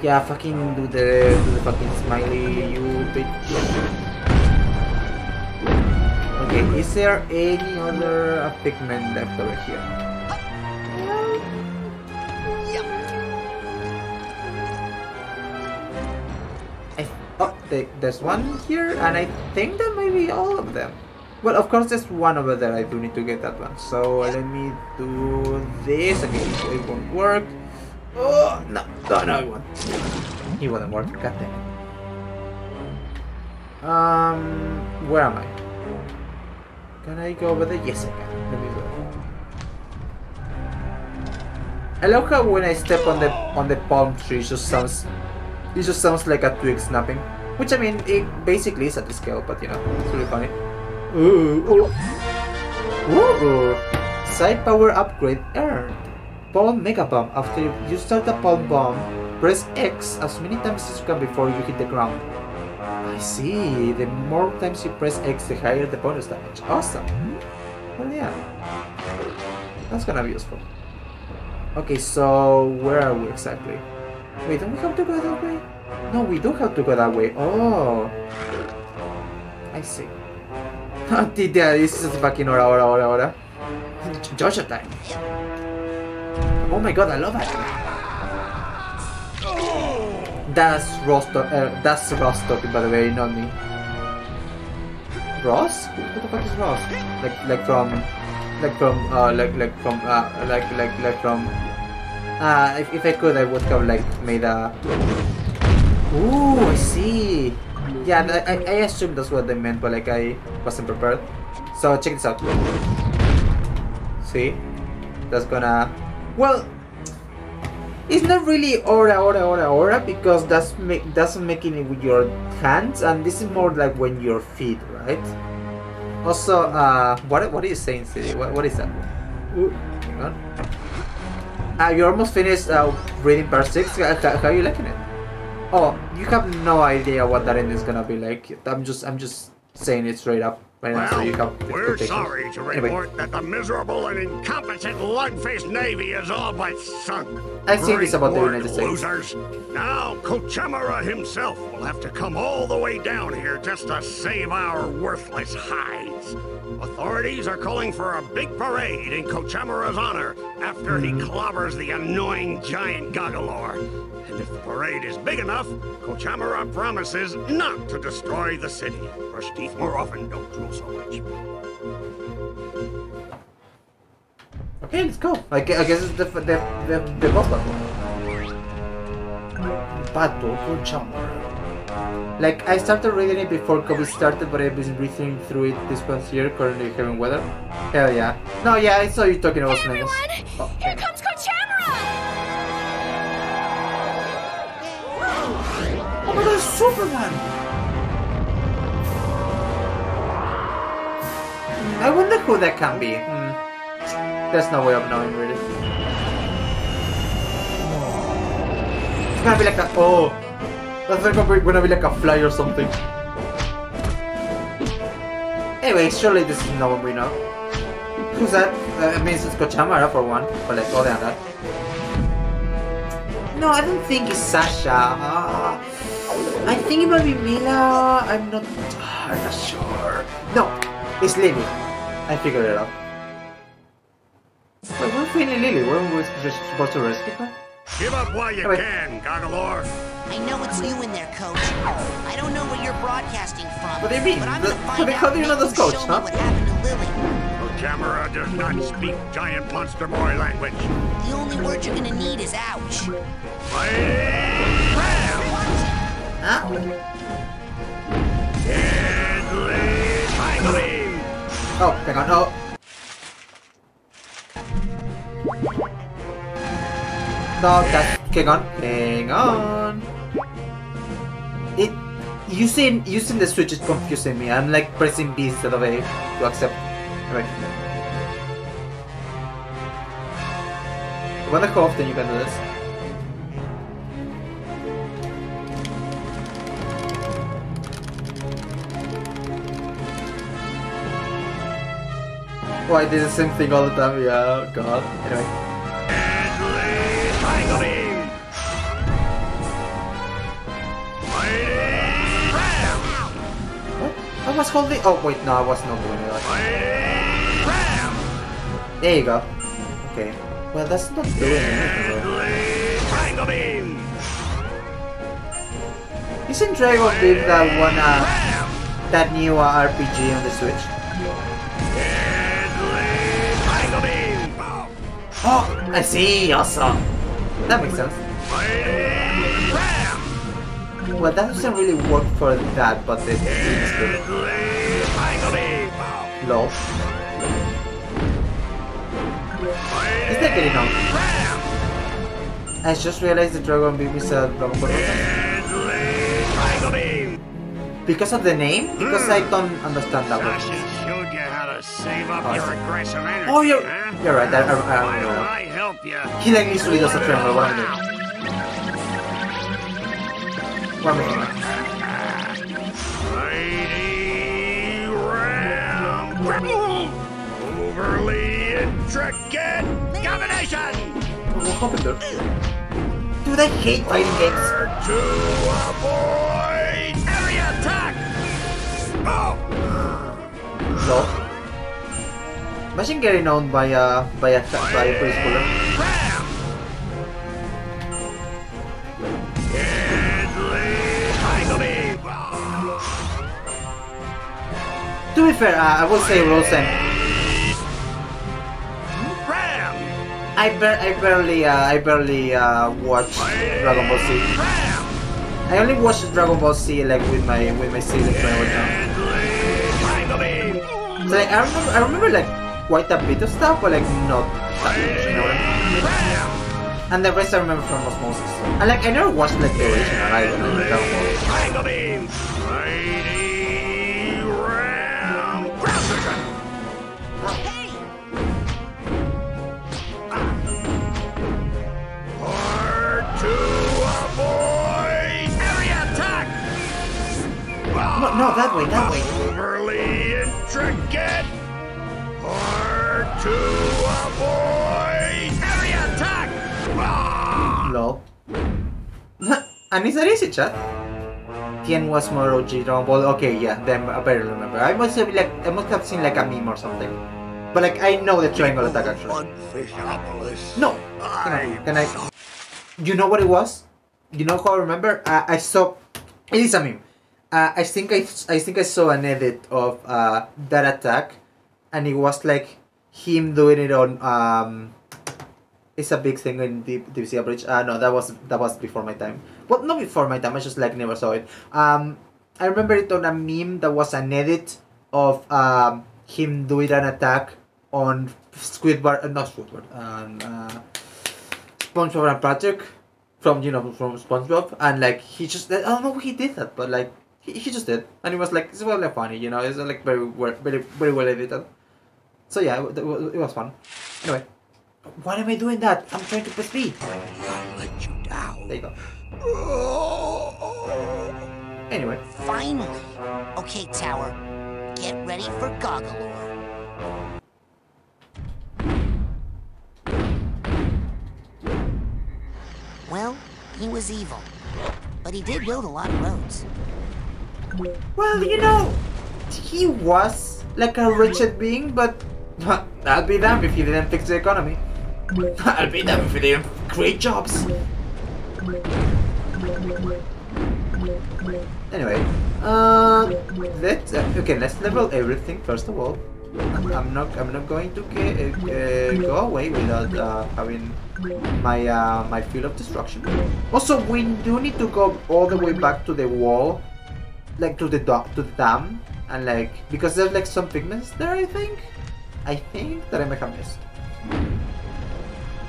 Yeah, fucking do the do the fucking smiley, you bitch. Okay, is there any other uh, figment left over here? Oh, they, there's one here, and I think that might be all of them. Well, of course, there's one over there. I do need to get that one. So let me do this. Okay, it won't work. Oh, no, no, no, it won't. It wouldn't work. God damn it. Um, where am I? Can I go over there? Yes, I can. Let me go. I love how when I step on the on the palm tree, it just sounds, it just sounds like a twig snapping. Which I mean, it basically is at the scale, but you know, it's really funny. Ooh, ooh. Ooh. Side power upgrade earned. Palm Mega Bomb. After you start the Palm Bomb, press X as many times as you can before you hit the ground. I see. The more times you press X, the higher the bonus damage. Awesome. Well, yeah. That's gonna be useful. Okay, so where are we exactly? Wait, don't we have to go that way? No, we do have to go that way. Oh. I see. yeah, this is fucking hora, hora, hora, hora. Joshua time. Oh my god, I love that. That's Ross. Uh, that's Ross talking, by the way, not me. Ross? What the fuck is Ross? Like, like from, like from, uh, like, like from, uh, like, like, like from. Uh, if, if I could, I would have like made a. Ooh, I see. Yeah, I, I assume that's what they meant, but like I wasn't prepared. So check this out. See, that's gonna. Well, it's not really aura, aura, aura, aura because that's make that's making it with your hands, and this is more like when your feet, right? Also, uh, what what are you saying, City? What what is that? Ooh, hang on. Uh, you almost finished uh, reading part six. How, how are you liking it? Oh, you have no idea what that end is gonna be like. I'm just I'm just saying it straight up right now, so you have We're sorry to Anyway. report that the miserable and incompetent lug-faced Navy is all but sunk. I've seen this about the United States. Losers. Now, Kochamara himself will have to come all the way down here just to save our worthless hides. Authorities are calling for a big parade in Kochamara's honor after he hmm. clobbers the annoying giant Goggalor. And if the parade is big enough, Kochamara promises not to destroy the city. Brush teeth more often, don't drool so much. Okay, let's go. I, gue- I guess it's the the the, the boss battle. Battle for Chamber. Like, I started reading it before COVID started, but I've been breathing through it this past year, currently having weather. Hell yeah. No, yeah, I saw you talking about hey, everyone! Oh. Here comes Kochamara! Oh my god, Superman! I wonder who that can be. Hmm. There's no way of knowing, really. It's gonna be like that. Oh! That's like gonna be like a fly or something. Anyway, surely this is no one we know. Who's that? Uh, it means it's Kochamara for one, but like other than that. No, I don't think it's Sasha. Ah, I think it might be Milla. I'm not. I'm not sure. No, it's Lili. I figured it out. Wait, we're Lili. Weren't we supposed to rescue her? Give up while you can, Goggalor. I know it's you in there, Coach. I don't know where you're broadcasting from. What do you mean? But I'm The- gonna find out. hell you know this coach, show huh? me what happened to Lili. Kochamara does not speak giant monster boy language. The only word you're gonna need is ouch. Huh? Deadly Tiger Oh, hang on. Oh. No, that's hang on. Hang on. It using using the switch is confusing me. I'm like pressing B instead of A to accept. Right. I wonder how often you can do this. Oh, I did the same thing all the time. Yeah, God. Anyway. I was holding. Oh wait, no, I was not doing. Ram. There you go. Okay. Well, that's not doing anything. Isn't Dragon Beam that one, uh, that new uh, RPG on the Switch? Oh, I see. Awesome. That makes sense. Well, that doesn't really work for that, but it is good. Lol. Is that getting on? I just realized the Dragon Beam is a Dragon Ball. Because of the name? Because I don't understand that one. To save up Oh, your aggressive energy. Oh, you're huh? you're right. I, I, I, Why don't I, I help you? He like literally does a triangle. What am I doing? What am I doing? Mighty Ram. Overly intricate combination. What happened there? Dude, I hate fighting games. To avoid area attack. Oh. Lol. Imagine getting owned by a by a by a preschooler. To be fair, uh, I will say Rosen. I bar I barely uh, I barely uh, watch Dragon Ball Z. I only watch Dragon Ball Z like with my with my siblings when I was young. So like, I remember I remember like quite a bit of stuff, but like not that much. You know what I mean? And the rest I remember from osmosis. And like I never watched like the original either, like Dragon Ball. Tiger Beam. Mighty Ram. Ground vision. Hard to avoid area attack. No, no, that way, that way. Overly intricate. Hard to avoid area attack. Lol. and is that easy, chat? Tien was more OG Ball. Okay, yeah, then I better remember. I must have like I must have seen like a meme or something. But like I know the triangle attack actually. No. Can I, can I? You know what it was? You know how I remember? Uh, I saw. It is a meme. Uh, I think I I think I saw an edit of uh, that attack, and it was like him doing it on um. It's a big thing in Deep Deep Sea Bridge. Uh, no, that was that was before my time. Well, not before my time. I just like never saw it. Um, I remember it on a meme that was an edit of um him doing an attack on Squidward, uh, not Squidward, um, uh, SpongeBob and Patrick from you know from SpongeBob, and like he just I don't know why he did that, but like he, he just did, and it was like it's well funny, you know, it's like very well, very very well edited. So yeah, it, it was- it was fun. Anyway, why am I doing that? I'm trying to press B. I let you down. There you go. Anyway, Finally. Okay, Tower. Get ready for Goggalor. Well, he was evil. But he did build a lot of roads. well, you know, he was like a wretched being, but I'll be damned if you didn't fix the economy. I'll be damned if you didn't create jobs. Anyway, uh, let's uh, okay. Let's level everything first of all. I'm not. I'm not going to uh, go away without uh, having my uh, my field of destruction. Also, we do need to go all the way back to the wall, like to the do- to the dam, and like because there's like some figments there. I think. I think that I may have missed.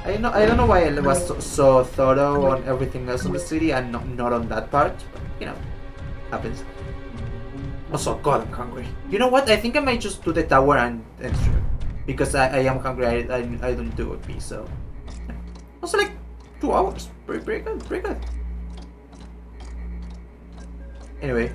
I know. I don't know why I was so, so thorough on everything else on the city and not, not on that part. But, you know, happens. Also, God, I'm hungry. You know what? I think I might just do the tower and, stream. Because I, I am hungry. I, I, I don't do it, me, so. Also, like, two hours. Pretty, pretty good, pretty good. Anyway.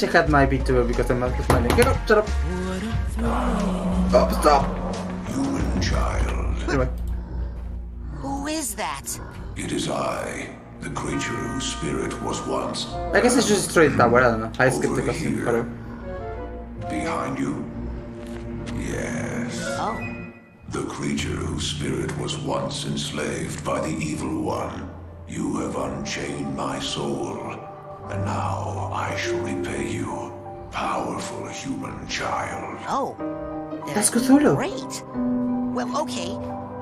Wish I had my B2 because I'm not smiling. Get up, shut up. Oh, stop. Human child. Anyway. Who is that? It is I, the creature whose spirit was once I guess I should destroy the tower. I don't know. I skipped the costume photo. behind you. Yes. Oh. The creature whose spirit was once enslaved by the evil one. You have unchained my soul, and now I shall repay you, powerful human child. Oh. That's Cthulhu. Great. Well, okay.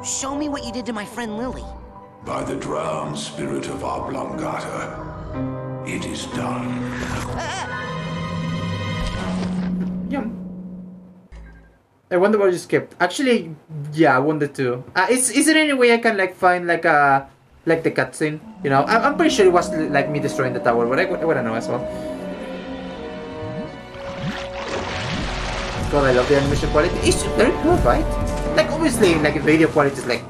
Show me what you did to my friend Lili. By the drowned spirit of Oblongata, it is done. Yum. I wonder what you skipped. Actually, yeah, I wanted to. Uh, is is there any way I can like find like a like the cutscene? You know, I'm, I'm pretty sure it was like me destroying the tower, but I, I wanna know as well. God, I love the animation quality. It's very good, right? Like obviously, like video quality is like.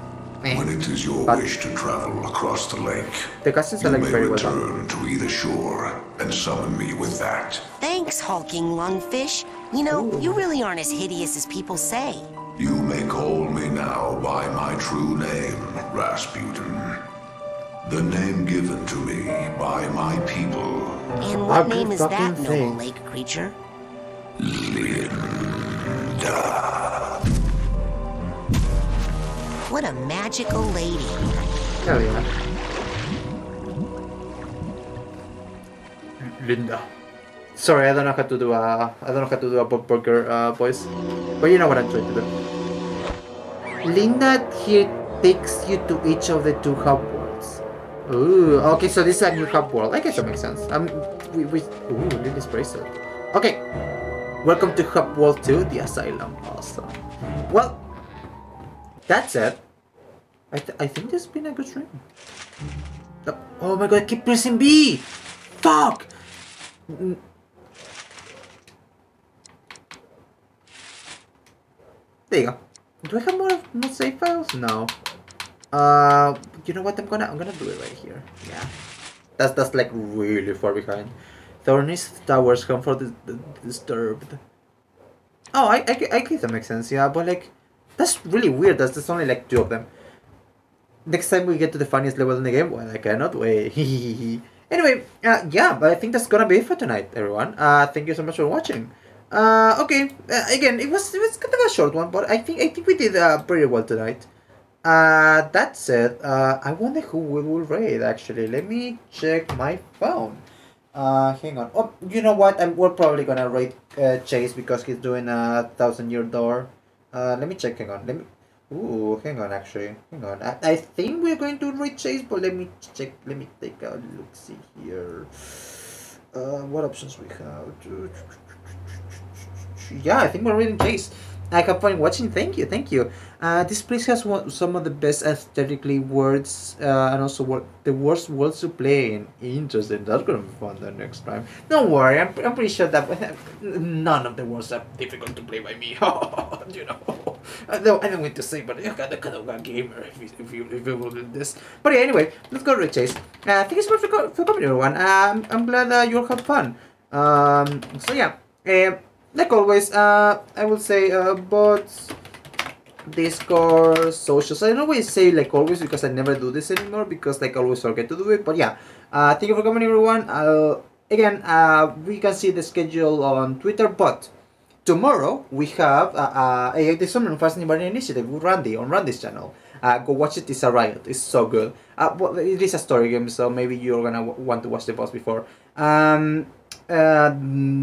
eh, When it is your but wish to travel across the lake, the cutscenes are you like may very well done. return to either shore and summon me with that. Thanks, hulking lungfish. You know, you really aren't as hideous as people say. You may call me now by my true name, Razputin. The name given to me by my people. And what Ugly name is fucking that, noble lake creature? Linda. What a magical lady. Hell yeah. Linda. Sorry, I don't know how to do a I don't know how to do a Bob Burger uh, voice, but you know what I'm trying to do. Linda here takes you to each of the two hub worlds. Ooh, okay, so this is a new hub world. I guess that makes sense. Um, we, we ooh, Lili's bracelet. Okay, welcome to Hub World 2, the Asylum. Awesome. Well, that's it. I, th- I think this has been a good stream. Oh, oh my god, I keep pressing B! Fuck! There you go. Do I have more, more save files? No. Uh, you know what? I'm gonna I'm gonna do it right here. Yeah, that's that's like really far behind. Thorny's towers come for the, the disturbed. Oh, I, I, I guess that makes sense. Yeah, but like, that's really weird. That's there's only like two of them. Next time we get to the funniest level in the game, well, I cannot wait. anyway, uh, yeah, but I think that's gonna be it for tonight, everyone. Uh, thank you so much for watching. Uh, okay. Uh, again, it was it was kind of a short one, but I think I think we did uh, pretty well tonight. Uh, that said, uh, I wonder who we will raid. Actually, let me check my phone. Uh, hang on. Oh, you know what? I'm, we're probably gonna raid uh, Chase because he's doing a thousand year door. Uh, let me check. Hang on. Let me. Ooh, hang on. Actually, hang on. I, I think we're going to raid Chase, but let me check. Let me take a look. See here. Uh, what options we have? Yeah, I think we're raiding Chase. I have fun watching. Thank you, thank you. Uh, this place has one, some of the best aesthetically words uh, and also what the worst words to play in. Interesting. That's gonna be fun the next time. Don't worry. I'm, I'm pretty sure that none of the words are difficult to play by me. you know. I don't, I don't want to say, but you got the of, kind of a gamer if you, if you, if you will do this. But yeah, anyway, let's go to the Chase. Uh, thank you so much for, for coming, everyone. Um, I'm glad uh, you all had fun. Um, so yeah. Uh, like always, uh, I will say uh, bots, Discord, socials. I don't always say like always because I never do this anymore because like I always forget to do it. But yeah, uh, thank you for coming, everyone. Uh, again, uh, we can see the schedule on Twitter, but tomorrow we have uh, uh, a the Summer Fascinating Burning Initiative with Randy on Randy's channel. Uh, go watch it. It's a riot. It's so good. Uh, well, it is a story game, so maybe you're gonna want to watch the boss before. Um, uh,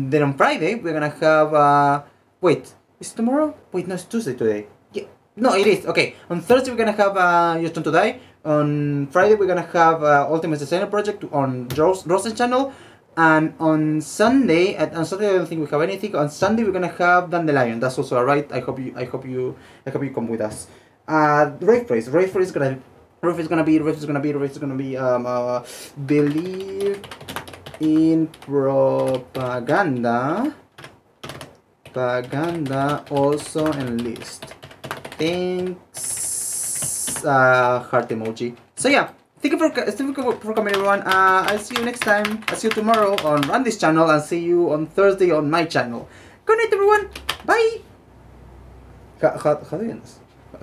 then on Friday we're gonna have. Uh, wait, is tomorrow? Wait, no, it's Tuesday today. Yeah, no, it is. Okay, on Thursday we're gonna have uh, Your Turn to. On Friday we're gonna have uh, Ultimate Designer Project on Rose Rosen channel. And on Sunday, at, on Sunday I don't think we have anything. On Sunday we're gonna have Dandelion. That's also alright. I hope you, I hope you, I hope you come with us. Uh, Rave Race. Rave Race is gonna, Rave is gonna be, Rave is gonna be, Rave is gonna be. Um, uh, believe in propaganda. Propaganda also enlist. Thanks, uh, heart emoji. So yeah. Thank you for thank you for, coming, everyone. Uh, I'll see you next time. I'll see you tomorrow on Randy's channel and see you on Thursday on my channel. Good night, everyone. Bye. How, do you end this?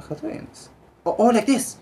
How do I end this? Oh, oh, like this.